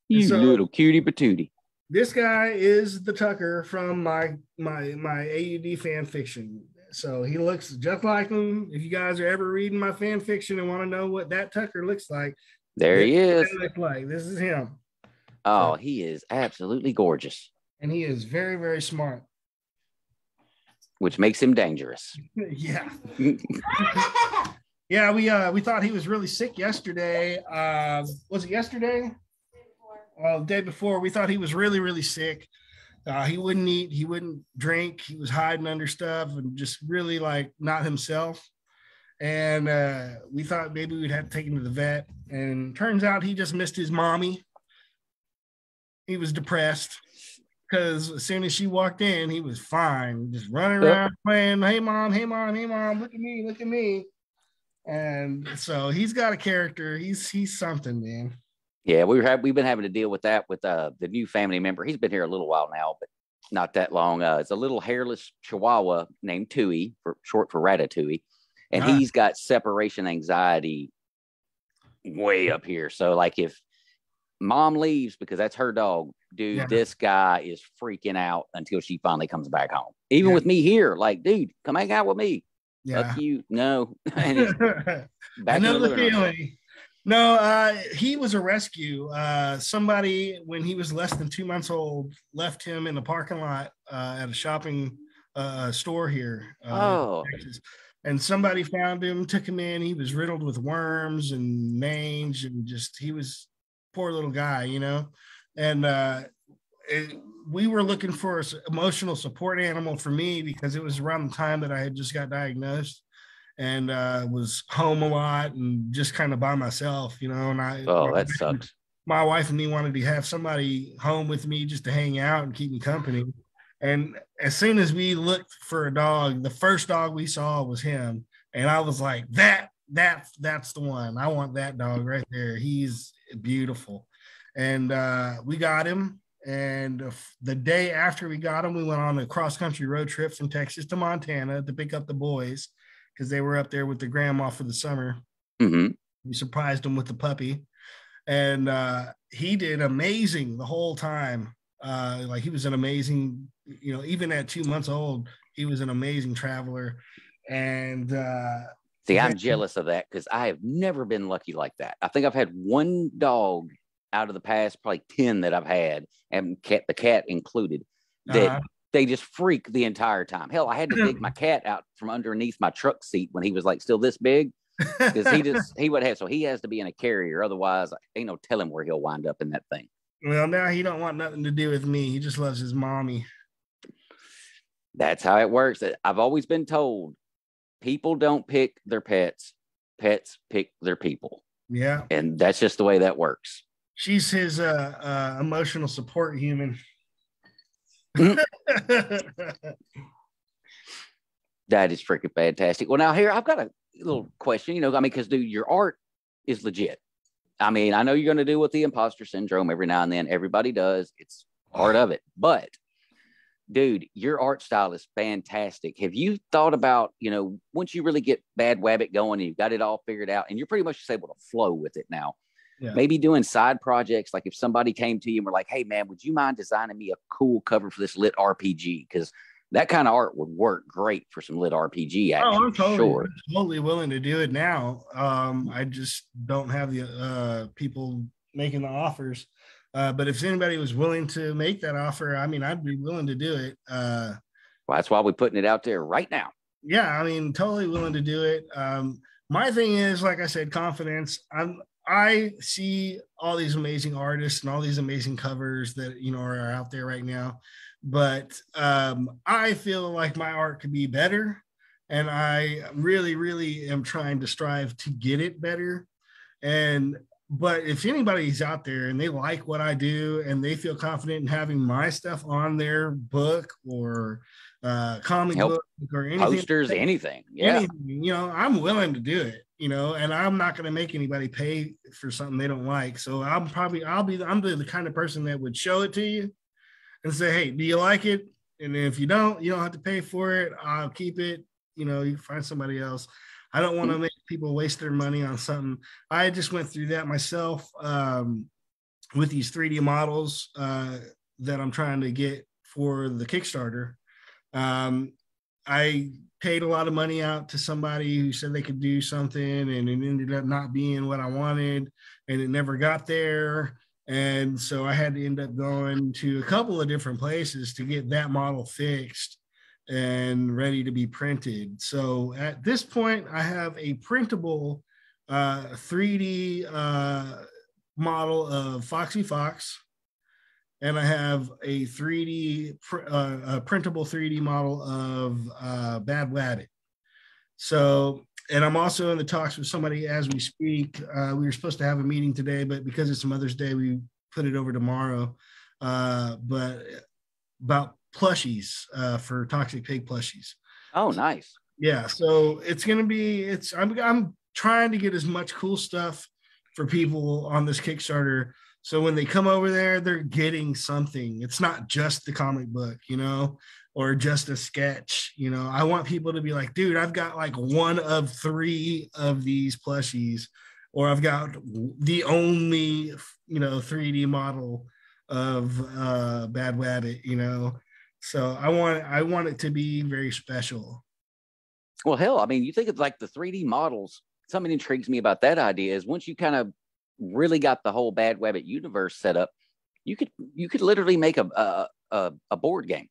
You So- little cutie patootie. This guy is the Tucker from my my my AUD fan fiction. So he looks just like him. If you guys are ever reading my fan fiction and want to know what that Tucker looks like, There he is. look like. This is him, Oh, he is absolutely gorgeous, and he is very very smart. which makes him dangerous. yeah, yeah. We uh we thought he was really sick yesterday. Uh, was it yesterday? Well, the day before, we thought he was really really sick. Uh, he wouldn't eat, he wouldn't drink, he was hiding under stuff and just really like not himself. And uh, we thought maybe we'd have to take him to the vet. And turns out he just missed his mommy. He was depressed because as soon as she walked in, he was fine, just running around playing, Hey, mom, hey, mom, hey, mom, look at me, look at me. And so he's got a character. He's he's something, man. Yeah, we have we've been having to deal with that with uh, the new family member. He's been here a little while now, but not that long. Uh, it's a little hairless Chihuahua named Tui, for short for Ratatouille, and Ah. he's got separation anxiety way up here. So, like, if mom leaves because that's her dog, dude, Yeah. this guy is freaking out until she finally comes back home. Even Yeah. with me here, like, dude, come hang out with me. Yeah. Fuck you, no. back I in know the the living feeling. No, uh, he was a rescue. Uh, somebody, when he was less than two months old, left him in the parking lot uh, at a shopping uh, store here. Uh, Oh. And somebody found him, took him in. He was riddled with worms and mange, and just he was poor little guy, you know. And uh, it, we were looking for an emotional support animal for me because it was around the time that I had just got diagnosed and uh, was home a lot and just kind of by myself, you know. And I, oh, that sucks. My wife and me wanted to have somebody home with me just to hang out and keep me company. And as soon as we looked for a dog, the first dog we saw was him, and I was like, "That, that, that's the one. I want that dog right there. He's beautiful." And uh, we got him. And the day after we got him, we went on a cross country road trip from Texas to Montana to pick up the boys because they were up there with the grandma for the summer. hmm We surprised him with the puppy, and uh, he did amazing the whole time. Uh, like he was an amazing, you know, even at two months old, he was an amazing traveler. And uh, See, I'm jealous of that because I have never been lucky like that. I think I've had one dog out of the past probably 10 that I've had, and cat the cat included, that uh, they just freak the entire time. Hell, I had to dig my cat out from underneath my truck seat when he was like still this big because he just he would have so he has to be in a carrier. Otherwise, ain't no telling where he'll wind up in that thing. well, now he don't want nothing to do with me. He just loves his mommy. That's how it works. I've always been told people don't pick their pets, pets pick their people. Yeah, And that's just the way that works. she's his uh, uh, emotional support human. Mhm. That is freaking fantastic. Well, now here I've got a little question. You know, I mean, because dude, your art is legit. I mean, I know you're going to deal with the imposter syndrome every now and then. Everybody does. It's part of it. But dude, your art style is fantastic. Have you thought about, you know, once you really get Bad Wabbit going and you've got it all figured out and you're pretty much just able to flow with it now? Yeah. Maybe doing side projects. Like if somebody came to you and were like, hey, man, would you mind designing me a cool cover for this lit RPG? Because that kind of art would work great for some lit RPG action. Oh, I'm totally, sure. totally willing to do it now. Um, I just don't have the uh, people making the offers. Uh, but if anybody was willing to make that offer, I mean, I'd be willing to do it. Uh, well, that's why we're putting it out there right now. Yeah, I mean, totally willing to do it. Um, my thing is, like I said, confidence. I'm I see all these amazing artists and all these amazing covers that you know are out there right now, but um, I feel like my art could be better, and I really, really am trying to strive to get it better. And but if anybody's out there and they like what I do and they feel confident in having my stuff on their book or uh, comic Help book or anything, posters, anything, yeah, anything, you know, I'm willing to do it, you know, and I'm not going to make anybody pay for something they don't like. So I'm probably I'll be I'm the, the kind of person that would show it to you and say, hey, do you like it? And if you don't, you don't have to pay for it. I'll keep it. You know, you find somebody else. I don't want to make people waste their money on something. I just went through that myself um, with these 3D models uh, that I'm trying to get for the Kickstarter. Um, I paid a lot of money out to somebody who said they could do something and it ended up not being what I wanted and it never got there. And so I had to end up going to a couple of different places to get that model fixed and ready to be printed. So at this point, I have a printable uh, 3D uh, model of Foxy Fox, and I have a 3D pr- uh, a printable 3D model of uh, Bad Wabbit. So, and I'm also in the talks with somebody as we speak. Uh, we were supposed to have a meeting today, but because it's Mother's Day, we put it over tomorrow. Uh, but about plushies uh, for Toxic Pig plushies. Oh, nice. Yeah, so it's gonna be it's I'm I'm trying to get as much cool stuff for people on this Kickstarter. So when they come over there, they're getting something. It's not just the comic book, you know, or just a sketch. You know, I want people to be like, dude, I've got like one of three of these plushies, or I've got the only, you know, 3D model of uh Bad Wabbit, you know. So I want I want it to be very special. Well, hell, I mean, you think of like the 3D models. Something intrigues me about that idea is once you kind of really got the whole Bad Wabbit universe set up, you could you could literally make a a, a board game,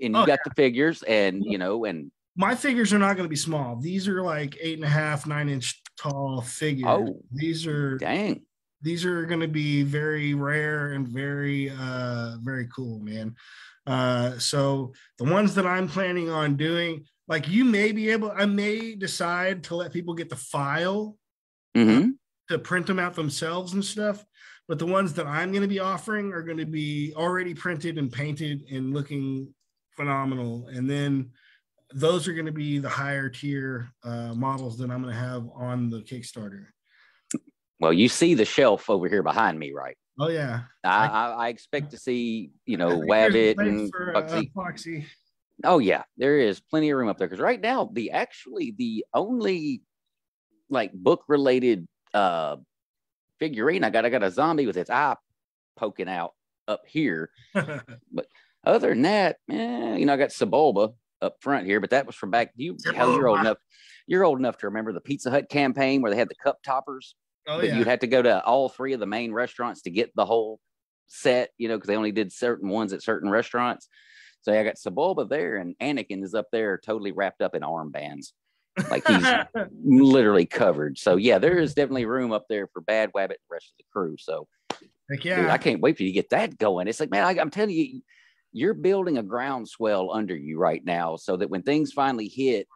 and you oh, got yeah. the figures, and you know, and my figures are not going to be small. These are like eight and a half, nine inch tall figures. Oh, these are dang. These are going to be very rare and very, uh, very cool, man. Uh, so the ones that I'm planning on doing, like you may be able, I may decide to let people get the file mm-hmm. To print them out themselves and stuff. But the ones that I'm going to be offering are going to be already printed and painted and looking phenomenal. And then those are going to be the higher tier uh, models that I'm going to have on the Kickstarter. Well, you see the shelf over here behind me, right? Oh yeah. I, I, I expect to see you know Wabbit and for, uh, Foxy. Uh, Foxy. Oh yeah, there is plenty of room up there because right now the actually the only like book related uh figurine I got I got a zombie with its eye poking out up here, but other than that, eh, you know I got Sebulba up front here, but that was from back. You, hell, you're old enough. You're old enough to remember the Pizza Hut campaign where they had the cup toppers. Oh, yeah. you'd have to go to all three of the main restaurants to get the whole set, you know, because they only did certain ones at certain restaurants. So I got Sebulba there, and Anakin is up there, totally wrapped up in armbands, like he's literally covered. So yeah, there is definitely room up there for Bad Wabbit and the rest of the crew. So Heck yeah, dude, I can't wait for you to get that going. It's like, man, I, I'm telling you, you're building a groundswell under you right now, so that when things finally hit,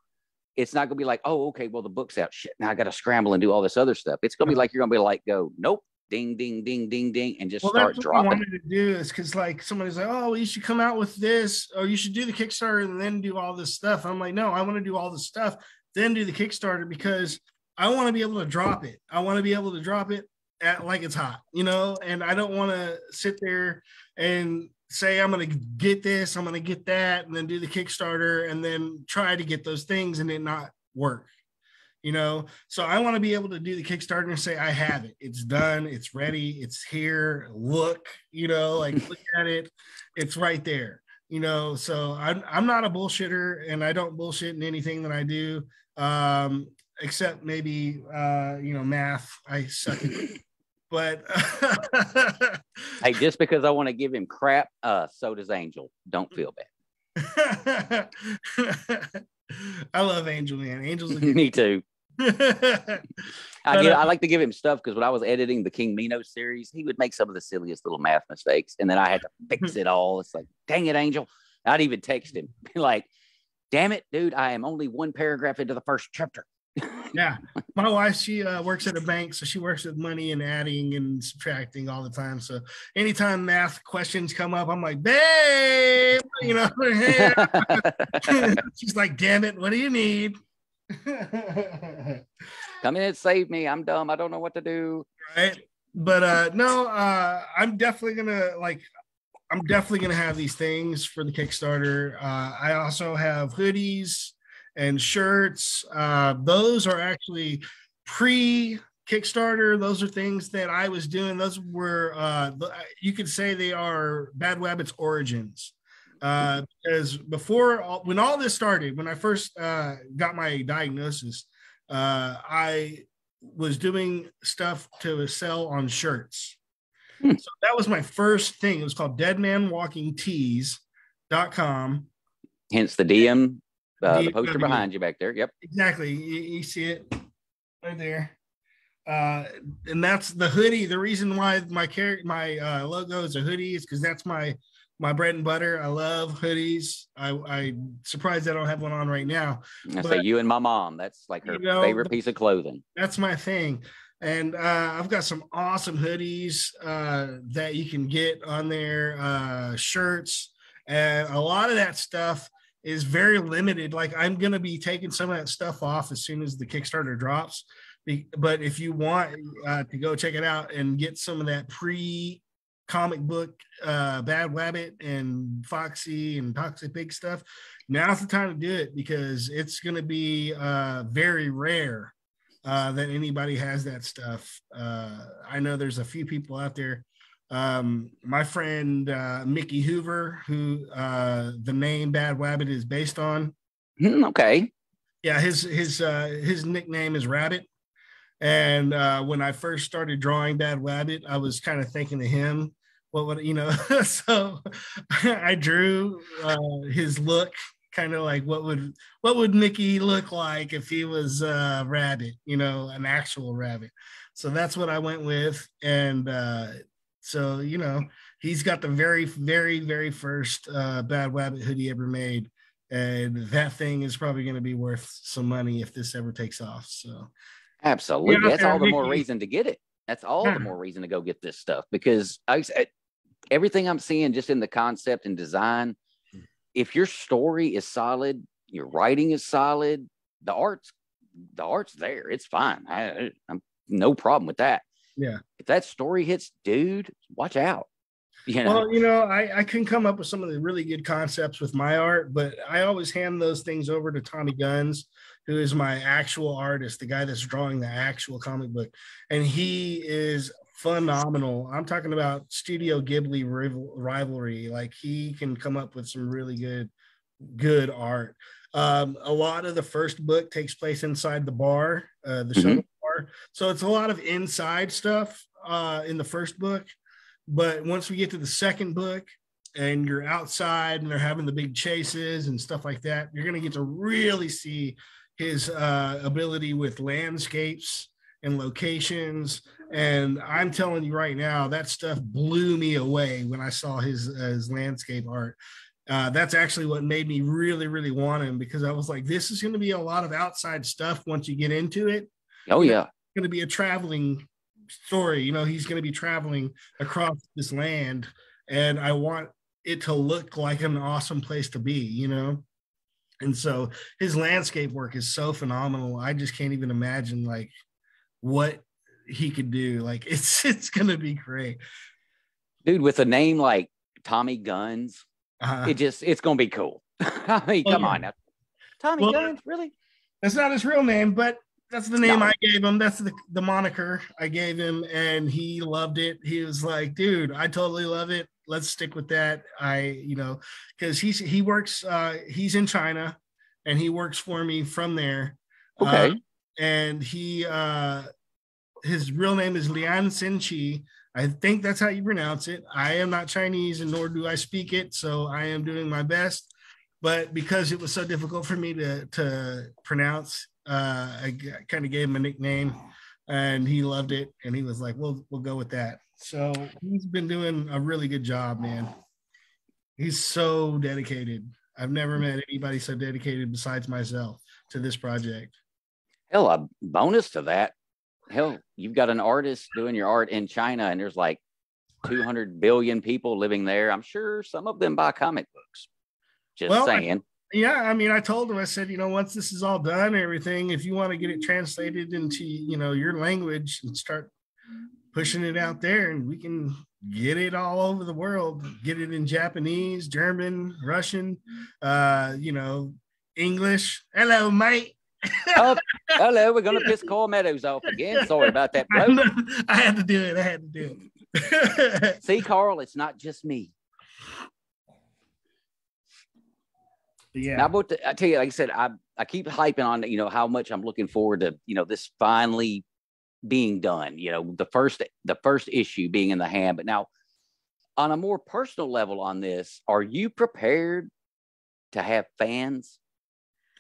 it's not going to be like, oh, okay, well, the book's out. Shit, now I got to scramble and do all this other stuff. It's going to be like you're going to be like, go, nope, ding, ding, ding, ding, ding, and just well, start that's dropping. What I wanted to do is because like somebody's like, oh, well, you should come out with this, or you should do the Kickstarter and then do all this stuff. I'm like, no, I want to do all this stuff, then do the Kickstarter because I want to be able to drop it. I want to be able to drop it at like it's hot, you know, and I don't want to sit there and say I'm going to get this, I'm going to get that, and then do the Kickstarter, and then try to get those things and it not work. You know, so I want to be able to do the Kickstarter and say I have it. It's done. It's ready. It's here. Look, you know, like look at it. It's right there. You know, so I'm I'm not a bullshitter, and I don't bullshit in anything that I do, um, except maybe uh, you know math. I suck at but hey, just because I want to give him crap, uh, so does Angel. Don't feel bad. I love Angel, man. Angel's good. me too. I, get, I like to give him stuff because when I was editing the King Minos series, he would make some of the silliest little math mistakes, and then I had to fix it all. It's like, dang it, Angel! I'd even text him like, "Damn it, dude! I am only one paragraph into the first chapter yeah, my wife she uh, works at a bank, so she works with money and adding and subtracting all the time. So anytime math questions come up, I'm like, babe, you know. She's like, damn it, what do you need? Come in and save me. I'm dumb. I don't know what to do. Right. But uh no, uh I'm definitely gonna like I'm definitely gonna have these things for the Kickstarter. Uh I also have hoodies and shirts. Uh, those are actually pre Kickstarter. Those are things that I was doing. Those were, uh, you could say they are Bad Wabbit's origins. Uh, because before, when all this started, when I first uh, got my diagnosis, uh, I was doing stuff to sell on shirts. Hmm. So that was my first thing. It was called deadmanwalkingtees.com. Hence the DM uh, the poster behind you back there. Yep. Exactly. You, you see it right there. Uh, and that's the hoodie. The reason why my car- my uh, logo is a hoodie is because that's my my bread and butter. I love hoodies. I, I surprised I don't have one on right now. I say you and my mom. That's like her you know, favorite piece of clothing. That's my thing. And uh, I've got some awesome hoodies uh, that you can get on there, uh, shirts, and a lot of that stuff is very limited. Like I'm going to be taking some of that stuff off as soon as the Kickstarter drops. But if you want uh, to go check it out and get some of that pre comic book uh, Bad Wabbit and Foxy and Toxic Pig stuff, now's the time to do it because it's going to be uh, very rare uh, that anybody has that stuff. Uh, I know there's a few people out there um, my friend uh, Mickey Hoover, who uh, the name Bad Wabbit is based on. Hmm, okay. Yeah, his his uh, his nickname is Rabbit. And uh, when I first started drawing Bad Wabbit, I was kind of thinking of him. What would you know? so I drew uh, his look, kind of like what would what would Mickey look like if he was a rabbit, you know, an actual rabbit. So that's what I went with, and uh, so, you know, he's got the very, very, very first uh, Bad Rabbit hoodie ever made. And that thing is probably going to be worth some money if this ever takes off. So, absolutely. That's all the more reason to get it. That's all the more reason to go get this stuff because I, everything I'm seeing just in the concept and design, mm. if your story is solid, your writing is solid, the art's the art's there. It's fine. I, I'm no problem with that. Yeah. If that story hits, dude, watch out. You know? Well, you know, I, I can come up with some of the really good concepts with my art, but I always hand those things over to Tommy Guns, who is my actual artist, the guy that's drawing the actual comic book. And he is phenomenal. I'm talking about Studio Ghibli rival, rivalry. Like he can come up with some really good, good art. Um, a lot of the first book takes place inside the bar, uh, the mm-hmm. So it's a lot of inside stuff uh, in the first book. But once we get to the second book and you're outside and they're having the big chases and stuff like that, you're going to get to really see his uh, ability with landscapes and locations. And I'm telling you right now, that stuff blew me away when I saw his, uh, his landscape art. Uh, that's actually what made me really, really want him because I was like, this is going to be a lot of outside stuff once you get into it. Oh yeah, it's going to be a traveling story. You know, he's going to be traveling across this land, and I want it to look like an awesome place to be. You know, and so his landscape work is so phenomenal. I just can't even imagine like what he can do. Like it's it's going to be great, dude. With a name like Tommy Guns. Uh, It just it's gonna be cool. I mean, Oh, come on now. Tommy Well, Guns, really? that's not his real name, but that's the name No. I gave him. That's the, the moniker I gave him, and he loved it. He was like, "Dude, I totally love it. Let's stick with that." I, you know, because he's he works. Uh, he's in China, and he works for me from there. Okay. Uh, and he uh his real name is Lian Sinchi. I think that's how you pronounce it. I am not Chinese and nor do I speak it, so I am doing my best. But because it was so difficult for me to to pronounce, uh, I kind of gave him a nickname, and he loved it, and he was like, "We'll we'll go with that." So he's been doing a really good job, man. He's so dedicated. I've never met anybody so dedicated besides myself to this project. Hell, a bonus to that. Hell, you've got an artist doing your art in China, and there's like 200 billion people living there. I'm sure some of them buy comic books. Just Well, I- saying. Yeah, I mean, I told him, I said, you know, once this is all done, everything, if you want to get it translated into, you know, your language and start pushing it out there, and we can get it all over the world, get it in Japanese, German, Russian, uh, you know, English. Hello, mate. Oh, hello, we're gonna piss Carl Meadows off again. Sorry about that, I, bro. I had to do it. I had to do it. See, Carl, it's not just me. yeah. Now, but uh, I tell you, like I said, I I keep hyping on you know how much I'm looking forward to you know this finally being done. You know, the first the first issue being in the hand. But now, on a more personal level, on this, are you prepared to have fans?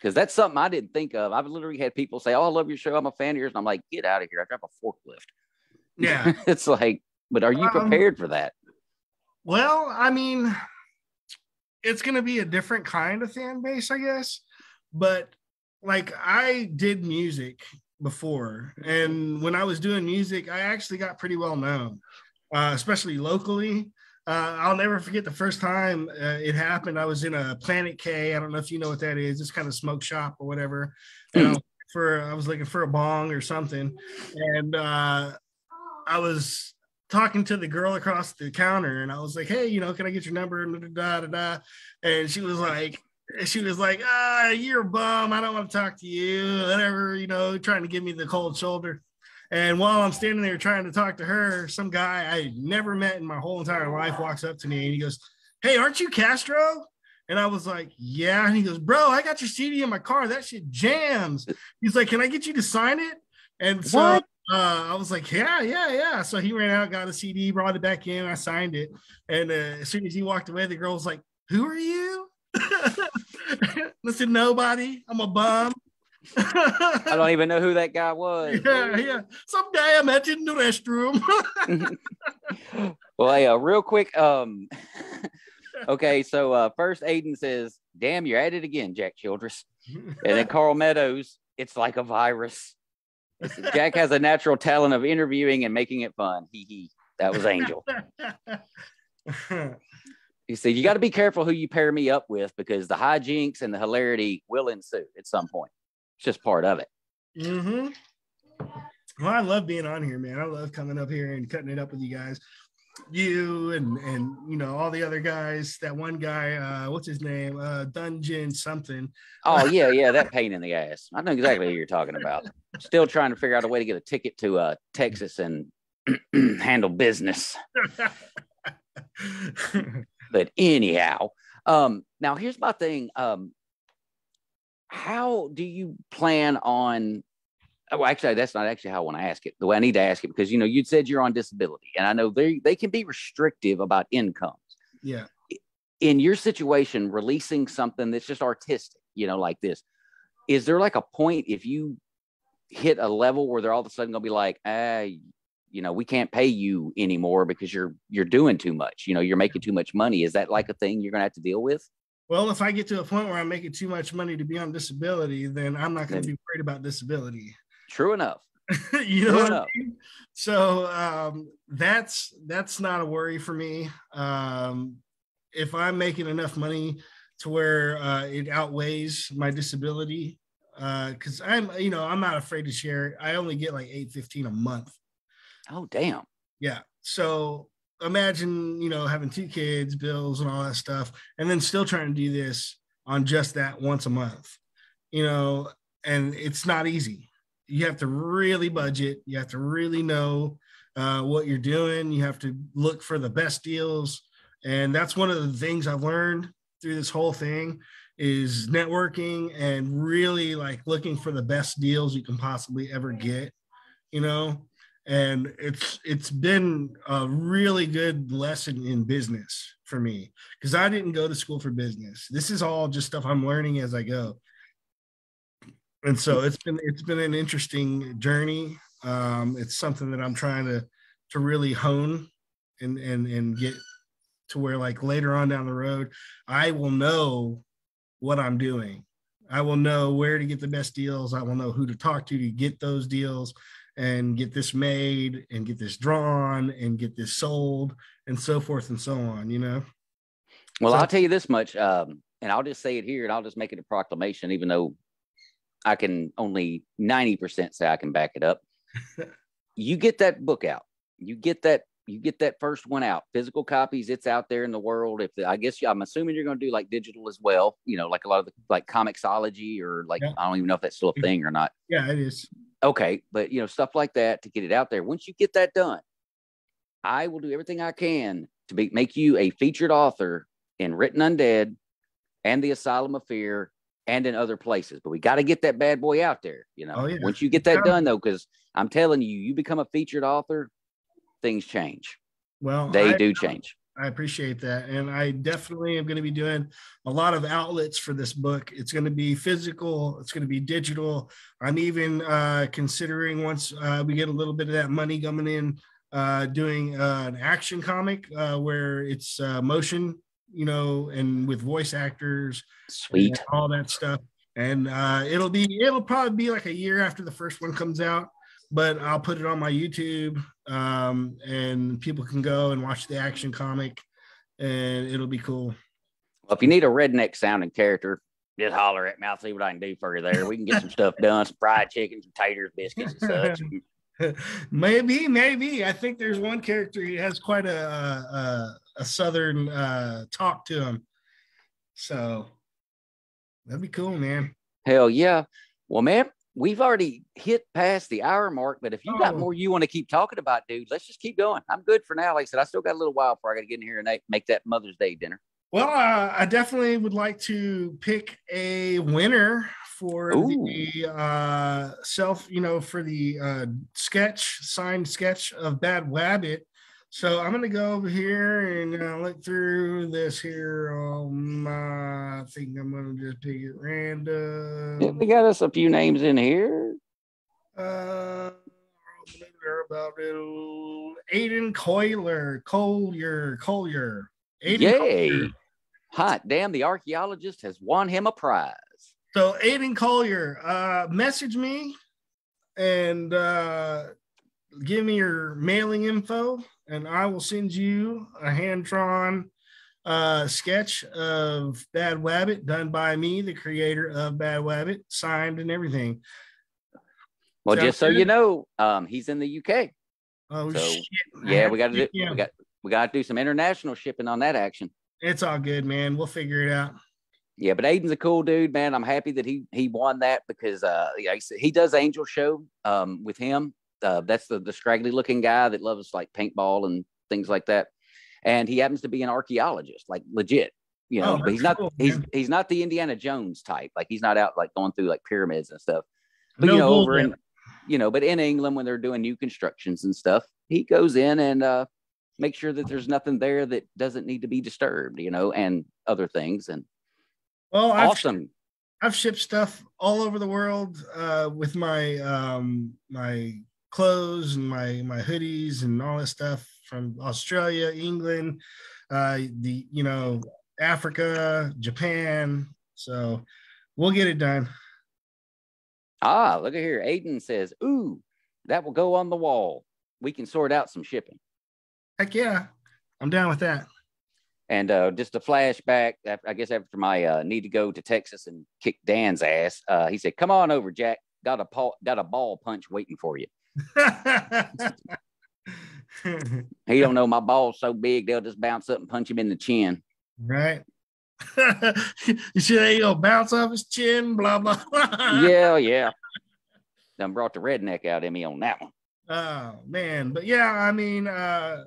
Because that's something I didn't think of. I've literally had people say, "Oh, I love your show. I'm a fan of yours," and I'm like, "Get out of here! I drive a forklift." yeah. it's like, but are you Um, prepared for that? Well, I mean, it's going to be a different kind of fan base, I guess. But like, I did music before, and when I was doing music, I actually got pretty well known, uh, especially locally. Uh, I'll never forget the first time uh, it happened. I was in a Planet K. I don't know if you know what that is. It's kind of smoke shop or whatever. And I was for I was looking for a bong or something, and uh, I was talking to the girl across the counter and I was like, Hey, you know, can I get your number? And da, da, da. And she was like, she was like, ah, you're a bum. I don't want to talk to you. Whatever, you know, trying to give me the cold shoulder. And while I'm standing there trying to talk to her, some guy I never met in my whole entire life walks up to me and he goes, Hey, aren't you Castro? And I was like, Yeah. And he goes, Bro, I got your CD in my car. That shit jams. He's like, Can I get you to sign it? And so What? uh, I was like, yeah, yeah, yeah. So he ran out, got a CD, brought it back in. I signed it. And uh, as soon as he walked away, the girl was like, who are you? Listen, nobody. I'm a bum. I don't even know who that guy was. yeah, yeah. Some guy I met in the restroom. well, hey, uh, real quick. Um, okay, so uh, first Aiden says, "Damn, you're at it again, Jack Childress," and then Carl Meadows, "It's like a virus." Jack has a natural talent of interviewing and making it fun. Hee hee. That was Angel. You see, you got to be careful who you pair me up with because the hijinks and the hilarity will ensue at some point. It's just part of it. Mm-hmm. Well, I love being on here, man. I love coming up here and cutting it up with you guys. You and and you know all the other guys. That one guy, uh, what's his name? Uh, Dungeon something. Oh yeah, yeah, that pain in the ass. I know exactly who you're talking about. Still trying to figure out a way to get a ticket to uh, Texas and handle business. But anyhow, um, now here's my thing. Um, how do you plan on? Well, actually, that's not actually how I want to ask it. The way I need to ask it because you know you said you're on disability, and I know they they can be restrictive about incomes. yeah. in your situation, releasing something that's just artistic, you know, like this, is there like a point if you hit a level where they're all of a sudden gonna be like, ah, you know, we can't pay you anymore because you're you're doing too much, you know, you're making too much money. Is that like a thing you're gonna have to deal with? Well, if I get to a point where I'm making too much money to be on disability, then I'm not going to be worried about disability. True enough. you know True what I mean? So um, that's that's not a worry for me. Um, if I'm making enough money to where uh, it outweighs my disability, because I'm you know I'm not afraid to share. I only get like eight fifteen a month. Oh damn. Yeah. So imagine, you know, having two kids, bills, and all that stuff, and then still trying to do this on just that once a month, you know, and it's not easy. You have to really budget. You have to really know uh, what you're doing. You have to look for the best deals. And that's one of the things I've learned through this whole thing is networking and really like looking for the best deals you can possibly ever get, you know, and it's it's been a really good lesson in business for me because I didn't go to school for business. This is all just stuff I'm learning as I go. And so it's been it's been an interesting journey. Um, it's something that I'm trying to to really hone and and and get to where like later on down the road, I will know what I'm doing. I will know where to get the best deals. I will know who to talk to to get those deals and get this made and get this drawn and get this sold and so forth and so on, you know? Well, so, I'll tell you this much, um, and I'll just say it here and I'll just make it a proclamation, even though I can only 90% say I can back it up. you get that book out, you get that you get that first one out. Physical copies it's out there in the world. If the, i guess i'm assuming you're going to do like digital as well you know like a lot of the like comixology or like yeah. i don't even know if that's still a thing or not. Yeah it is. Okay but you know stuff like that to get it out there. Once you get that done i will do everything i can to be, make you a featured author in written undead and the asylum of fear and in other places. But we got to get that bad boy out there you know. Oh, yeah. once you get that done though because i'm telling you you become a featured author things change. Well, they I, do change. I appreciate that. And I definitely am going to be doing a lot of outlets for this book. It's going to be physical, it's going to be digital. I'm even uh, considering once uh, we get a little bit of that money coming in, uh, doing uh, an action comic uh, where it's uh, motion, you know, and with voice actors, sweet, all that stuff. And it'll be, it'll probably be like a year after the first one comes out but I'll put it on my YouTube um, and people can go and watch the action comic and it'll be cool. Well, if you need a redneck sounding character, just holler at me. I'll see what I can do for you there. We can get some stuff done, some fried chicken, some taters, biscuits, and such. maybe, maybe. I think there's one character he has quite a a, a southern uh, talk to him, so that'd be cool, man. Hell yeah! Well, man, we've already hit past the hour mark, but if you got oh. more you want to keep talking about, dude, let's just keep going. I'm good for now. Like I said, I still got a little while before I got to get in here and make that Mother's Day dinner. Well, uh, I definitely would like to pick a winner for Ooh. the uh, self, you know, for the uh, sketch, signed sketch of Bad Wabbit. So I'm gonna go over here and uh, look through this here. Um, I think I'm gonna just pick it random. Yeah, we got us a few names in here. Uh, about it. Aiden Coiler, Collier, Collier. Aiden Yay! Collier. Hot damn! The archaeologist has won him a prize. So Aiden Collier, uh, message me and uh, give me your mailing info and I will send you a hand drawn uh, sketch of Bad Wabbit done by me, the creator of Bad Wabbit, signed and everything. Well, Sounds just so good? you know, um, he's in the UK. Oh so, shit! Yeah, we got to do. We got we got to do some international shipping on that action. It's all good, man. We'll figure it out. Yeah, but Aiden's a cool dude, man. I'm happy that he he won that because uh, he does Angel Show um, with him, uh, that's the the scraggly looking guy that loves like paintball and things like that. And he happens to be an archaeologist, like legit, you know. Oh, but he's not cool, he's he's not the Indiana Jones type. Like he's not out like going through like pyramids and stuff. But no you know, over in you know, but in England when they're doing new constructions and stuff, he goes in and uh make sure that there's nothing there that doesn't need to be disturbed, you know, and other things. And well, awesome. I've, I've shipped stuff all over the world uh, with my um, my clothes and my my hoodies and all that stuff from Australia, England, uh, the you know Africa, Japan. So we'll get it done. Ah, look at here. Aiden says, "Ooh, that will go on the wall. We can sort out some shipping." Heck yeah, I'm down with that. And uh, just a flashback, I guess after my uh, need to go to Texas and kick Dan's ass, uh, he said, "Come on over, Jack. Got a got a ball punch waiting for you." he don't know my ball's so big they'll just bounce up and punch him in the chin. Right. you see that he'll bounce off his chin, blah blah. yeah, yeah. Done brought the redneck out in me on that one. Oh man, but yeah, I mean, uh,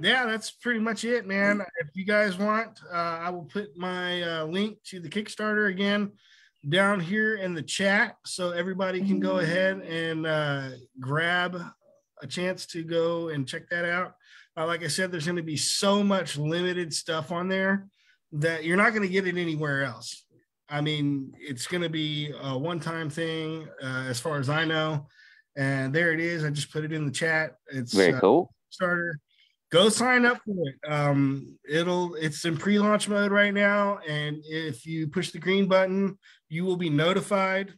yeah, that's pretty much it, man. If you guys want, uh, I will put my uh, link to the Kickstarter again down here in the chat so everybody can go ahead and uh, grab a chance to go and check that out. Uh, like I said, there's going to be so much limited stuff on there that you're not going to get it anywhere else. I mean, it's going to be a one time thing uh, as far as I know. And there it is. I just put it in the chat. It's very uh, cool. Starter. Go sign up for it. Um, it'll it's in pre-launch mode right now, and if you push the green button, you will be notified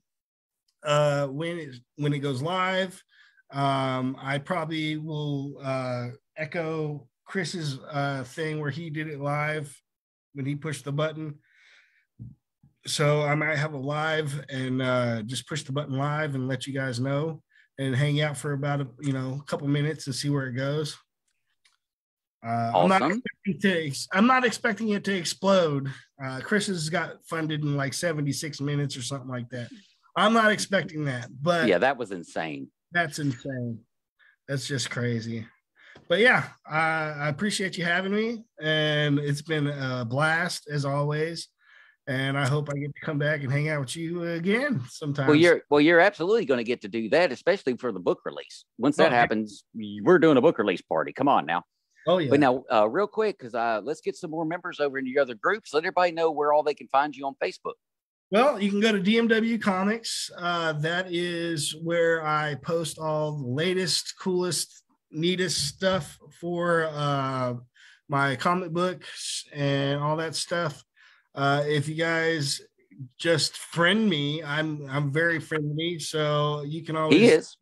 uh, when it when it goes live. Um, I probably will uh, echo Chris's uh, thing where he did it live when he pushed the button. So I might have a live and uh, just push the button live and let you guys know and hang out for about a you know a couple minutes and see where it goes. Uh, awesome. I'm not to. I'm not expecting it to explode. Uh, Chris has got funded in like 76 minutes or something like that. I'm not expecting that, but yeah, that was insane. That's insane. That's just crazy. But yeah, I, I appreciate you having me, and it's been a blast as always. And I hope I get to come back and hang out with you again sometime. Well, you're well, you're absolutely going to get to do that, especially for the book release. Once that oh, happens, we're doing a book release party. Come on now. Oh yeah. But now, uh, real quick, because uh, let's get some more members over in your other groups. Let everybody know where all they can find you on Facebook. Well, you can go to DMW Comics. Uh, that is where I post all the latest, coolest, neatest stuff for uh, my comic books and all that stuff. Uh, if you guys just friend me, I'm I'm very friendly, so you can always he is.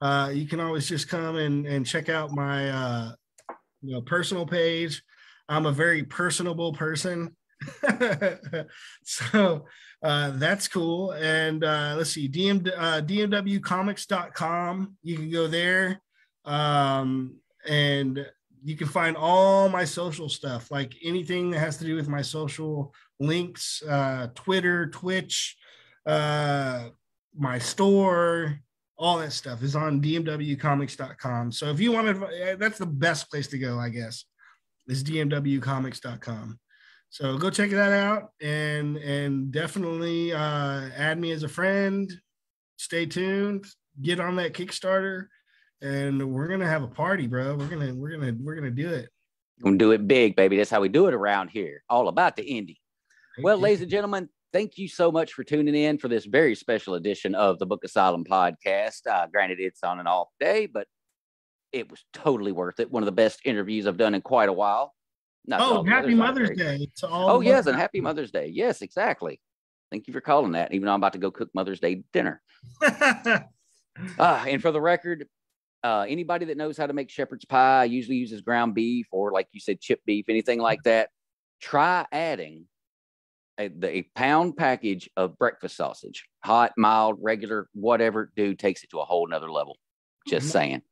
Uh, you can always just come and and check out my uh, know personal page. I'm a very personable person, so uh, that's cool. And uh, let's see, DM, uh, DMWcomics.com. You can go there, um, and you can find all my social stuff, like anything that has to do with my social links, uh, Twitter, Twitch, uh, my store, all that stuff is on dmwcomics.com. So if you want to, that's the best place to go, I guess, is dmwcomics.com. So go check that out and and definitely uh, add me as a friend. Stay tuned. Get on that Kickstarter, and we're gonna have a party, bro. We're gonna we're gonna we're gonna do it. We're gonna do it big, baby. That's how we do it around here. All about the indie. Well, ladies and gentlemen, thank you so much for tuning in for this very special edition of the Book Asylum podcast. Uh, granted, it's on an off day, but it was totally worth it. One of the best interviews I've done in quite a while. Not oh, happy Mother's, Mother's Day. Oh, yes, and happy Mother's Day. Yes, exactly. Thank you for calling that. Even though I'm about to go cook Mother's Day dinner. uh, and for the record, uh, anybody that knows how to make shepherd's pie usually uses ground beef or, like you said, chip beef, anything like that. Try adding a, the, a pound package of breakfast sausage, hot, mild, regular, whatever, dude takes it to a whole nother level. Just mm-hmm. saying.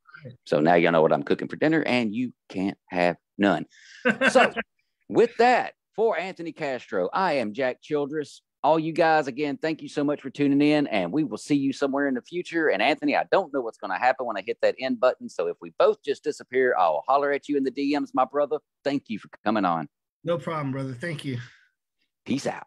So now y'all know what I'm cooking for dinner, and you can't have none. So, with that, for Anthony Castro, I am Jack Childress. All you guys, again, thank you so much for tuning in, and we will see you somewhere in the future. And Anthony, I don't know what's going to happen when I hit that end button. So if we both just disappear, I'll holler at you in the DMs, my brother. Thank you for coming on. No problem, brother. Thank you. Peace out.